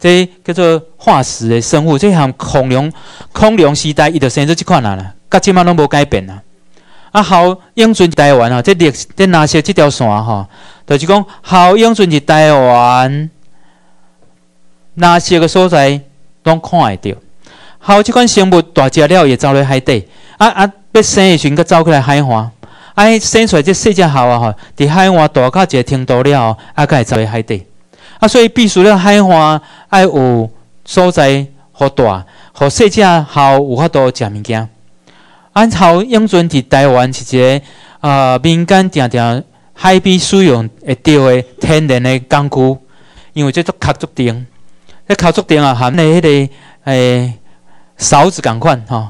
这叫做化石的生物，即项恐龙，恐龙时代伊就生出即款啊啦，到即满拢无改变啊。啊，好，永存台湾啊！这历这那些这条线吼，就是讲好永存是台湾那些个所在拢看会到。好，即款生物大只了也走咧海底，啊啊，要生的时阵，佮走起来海岸，啊，生出来这细只好啊吼，伫海岸大到一个程度了后，啊，佮会走咧海底。啊，所以必须了海岸爱有所在好大，互细只好有法度食物件。安好，永存伫台湾是一个呃民间定定海边使用会着的天然的工具，因为这做卡竹钉，这卡竹钉啊含咧迄个诶勺子共款吼，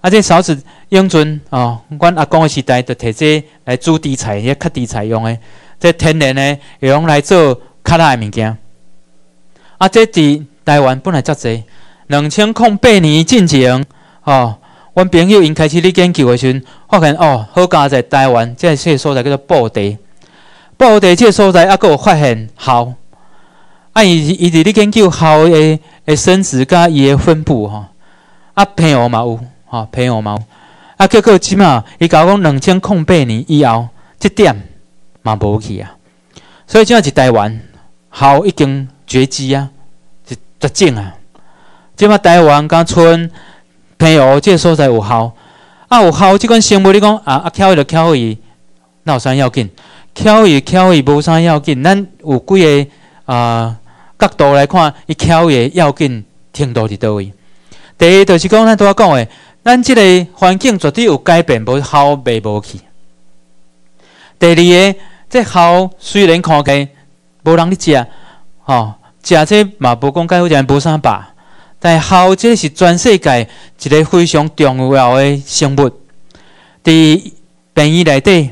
啊这勺子永存哦，阮阿公的时代就摕这来煮猪菜，遐刻猪菜用的，这天然的用来做卡拉的物件。啊，这伫台湾本来足济，两千零八年进前哦。阮朋友因开始咧研究的时阵，发现哦，好加在台湾，即个所在叫做布地。布地即个所在，还佫有发现蚝。啊，伊伊伫咧研究蚝的的生殖甲伊的分布吼。啊，平湖嘛有，吼平湖嘛有。啊，结果即马伊甲我讲两千零八年以后，即点嘛无去啊。所以即马是台湾猴已经绝迹啊，是绝种啊。即马台湾甲村。朋友，这个所在有效，啊有效，即款生物你讲啊啊，巧伊就巧伊，那有啥要紧？巧伊巧伊无啥要紧，咱有几个啊角度来看，伊巧伊要紧程度伫倒位？第一就是讲咱拄仔讲诶，咱即个环境绝对有改变，无效袂无去。第二个，这效虽然看起来无人咧食，吼食这嘛无讲介好，食无啥饱。但猴这是全世界一个非常重要的生物。伫病院内底，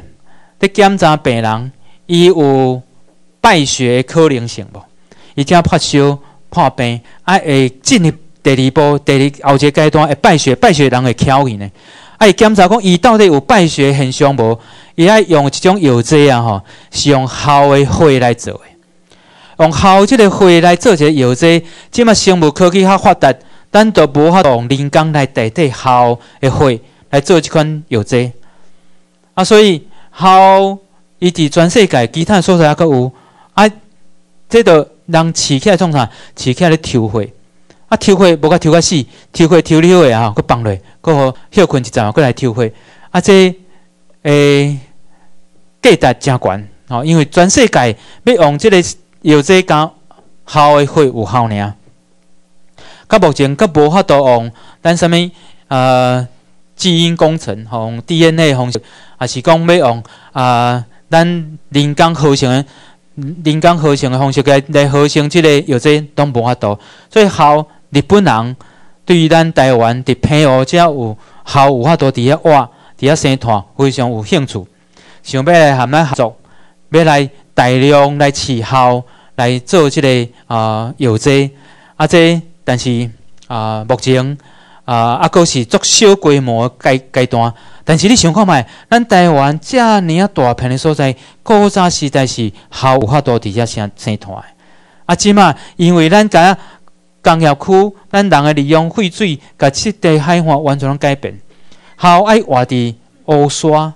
伫检查病人，伊有败血可能性无？伊正发烧、破病，啊会进入第二步、第二后一个阶段会败血，败血人会翘去呢？啊，伊检查讲伊到底有败血现象无？伊爱用一种药剂啊，吼，是用猴的血来做的。用耗即个血来做一个药剂，即马生物科技较发达，咱都无法用人工来代替耗的血来做即款药剂。啊，所以耗伊伫全世界其他所在还阁有啊，这个人饲起来创啥？饲起来咧抽血，啊抽血无甲抽甲死，抽血抽了的啊，佫放落，佫好休困一阵，佫来抽血。啊，这诶价值真悬吼，因为全世界要用即个。药剂讲好的血有效呢，到目前阁无法度用咱啥物呃基因工程，吼 DNA 方式，还是讲要用啊咱人工合成的人工合成的方式来来合成即个药剂，都无法度。所以，好日本人对于咱台湾伫平湖遮有好有法度伫遐活，伫遐生团，非常有兴趣，想要来和咱合作，要来大量来饲效来做即个啊药剂。啊，这但是啊，目前啊，啊，阁是足小规模阶阶段。但是你想看觅，咱台湾遮尔啊大片的所在，古早时代是好有法度伫遮生生团。啊，即嘛因为咱甲工业区，咱人诶利用废水，甲湿地海岸完全改变，好爱活伫乌沙、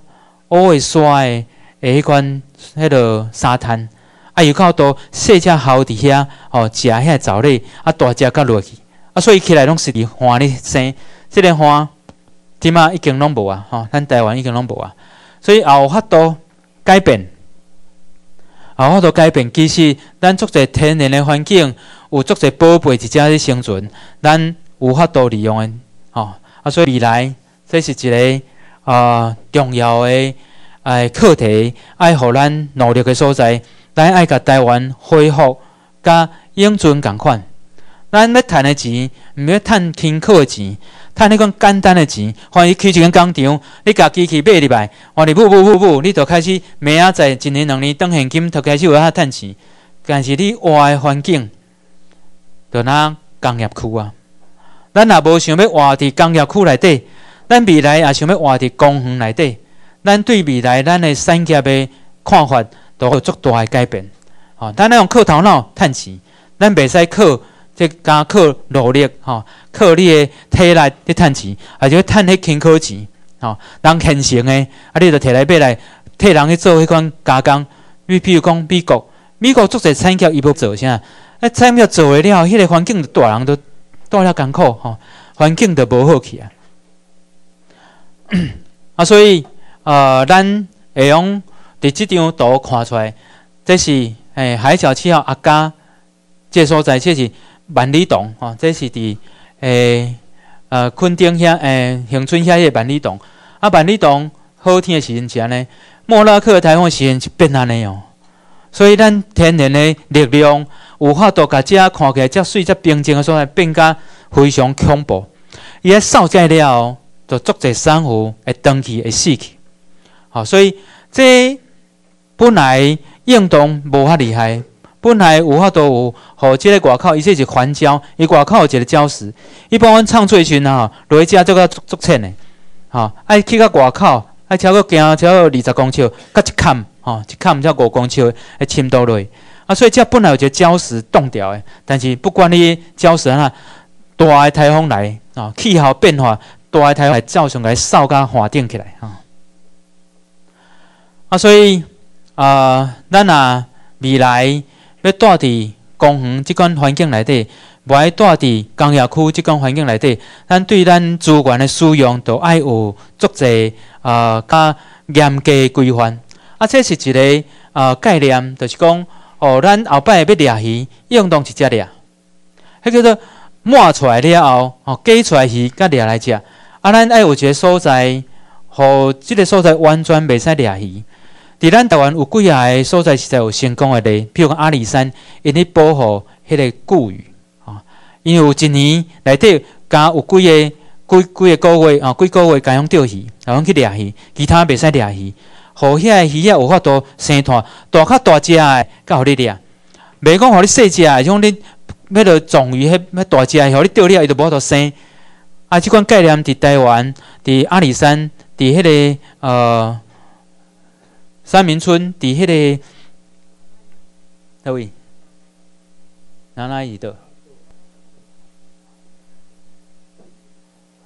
乌诶沙诶迄款迄落沙滩。啊，有较多细只猴伫遐吼食遐藻类，啊大只甲落去，啊所以起来拢是伫花咧生，即个花即马已经拢无啊，吼，咱台湾已经拢无啊，所以也有法度改变，也有法度改变。其实咱足者天然的环境，有足者宝贝一只咧生存，咱有法度利用的，吼，啊所以未来这是一个啊重要的诶课题，爱互咱努力的所在。咱爱甲台湾恢复，甲永存共款。咱要趁的钱，毋要趁轻巧的钱，趁迄款简单的钱。欢伊开一间工厂，你甲机器买入来，换你补补补补，你就开始明仔载一年两年当现金，就开始有遐趁钱。但是你活的环境，就那工业区啊。咱也无想要活伫工业区内底，咱未来也想要活伫公园内底。咱对未来咱的产业的看法。都有足大的改变，吼！咱那用靠头脑趁钱，咱袂使靠即加靠努力，吼！靠你的体力去趁钱，而且趁迄轻科钱，吼！人现成的，啊，你着摕来买来替人去做迄款加工。你比如讲美国，美国足侪产业伊要做啥？啊，产业做了，迄个环境大人都大了艰苦，吼！环境都无好去啊。啊，所以呃，咱会用。伫即张图看出来，这是诶海角七号阿加这所在，这是万里洞吼，这是伫诶呃昆丁遐诶恒春遐个万里洞。啊，万里洞好天诶时阵是安尼，莫拉克台风时阵是变安尼哦。所以咱天然诶力量有法度甲遮看起来遮水遮平静诶所在变甲非常恐怖。伊咧扫起了，就足侪珊瑚会断去会死去。好，所以这。本来运动无遐厉害，本来有法度有，互即个外口，伊说是环礁，伊外口有一个礁石。一般阮唱水群啊，落去遮做个足浅的，吼，爱去到外口，爱超过行超过二十公尺，甲一坎，吼，一坎才五公尺会深度落去。啊，所以遮本来有一个礁石冻掉的，但是不管你礁石啊，大的台风来啊，气候变化，大的台风来照上来扫甲滑顶起来，哈。啊，所以。啊，咱啊未来要住伫公园即款环境内底，无爱住伫工业区即款环境内底，咱对咱资源的使用都爱有足侪啊，较严格规范。啊，这是一个啊概念，就是讲哦，咱后摆要掠鱼，用当一只掠，迄叫做抹出来了后，哦，加出来鱼，甲掠来食。啊，咱爱有一个所在，互即个所在完全袂使掠鱼。伫咱台湾有几个所在实在有成功的例，比如讲阿里山，因咧保护迄个固鱼，啊，因为有一年内底加有几个几几个个月啊，几个月加用钓鱼，然后去掠鱼，其他袂使掠鱼，互遐个鱼仔有法度生团，大较大只个，甲互你掠，袂讲互你细只个，像你要着种鱼，迄迄大只个，互你钓了伊就无法度生。啊，即款概念伫台湾，伫阿里山，伫迄个呃。三明村伫迄个哪位？哪哪里的？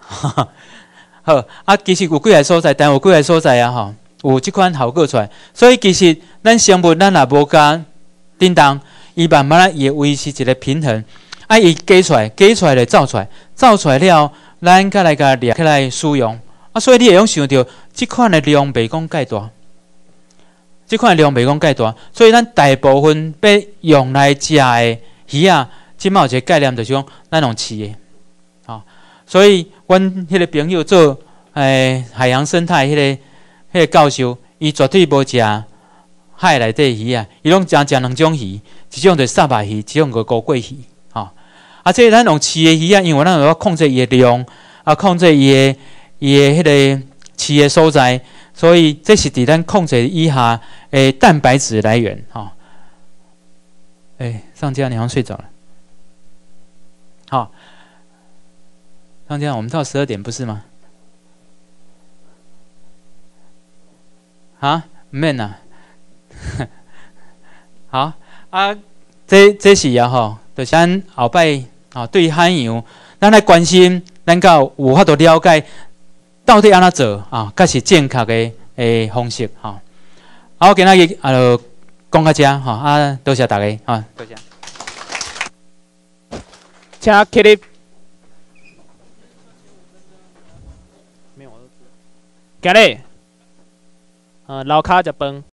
好啊，其实有几个所在，但有几个所在啊，吼，有即款效果出来。所以其实咱生物咱也无甲叮当，伊慢慢咧也维持一个平衡。啊，伊加出来，加出来就造出来，造出来了，咱甲来甲掠起来使用。啊，所以你会用想到即款的量袂讲介大。即款量袂讲介大，所以咱大部分被用来食的鱼啊，即嘛有一个概念，就是讲咱用饲的，吼、所以阮迄个朋友做诶海洋生态迄、个迄、个教授，伊绝对无食海内底鱼啊，伊拢只食两种鱼，一种就是沙白鱼，一种个高贵鱼，吼、啊，即咱用饲的鱼啊，因为咱有要控制伊的量，啊，控制伊的伊的迄个饲的所在，所以这是伫咱控制以下诶蛋白质来源，吼、哎，上家你好像睡着了。好，上家我们到十二点不是吗？啊，唔免啦。好啊，这这是啊吼，就是咱后摆啊，对海洋，咱来关心，咱到有法度了解到底安怎做啊，才是正确的诶方式吼。啊，我今仔日啊，就讲到遮吼啊，多谢大家啊，多谢。请起立。今日，呃，楼骹食饭。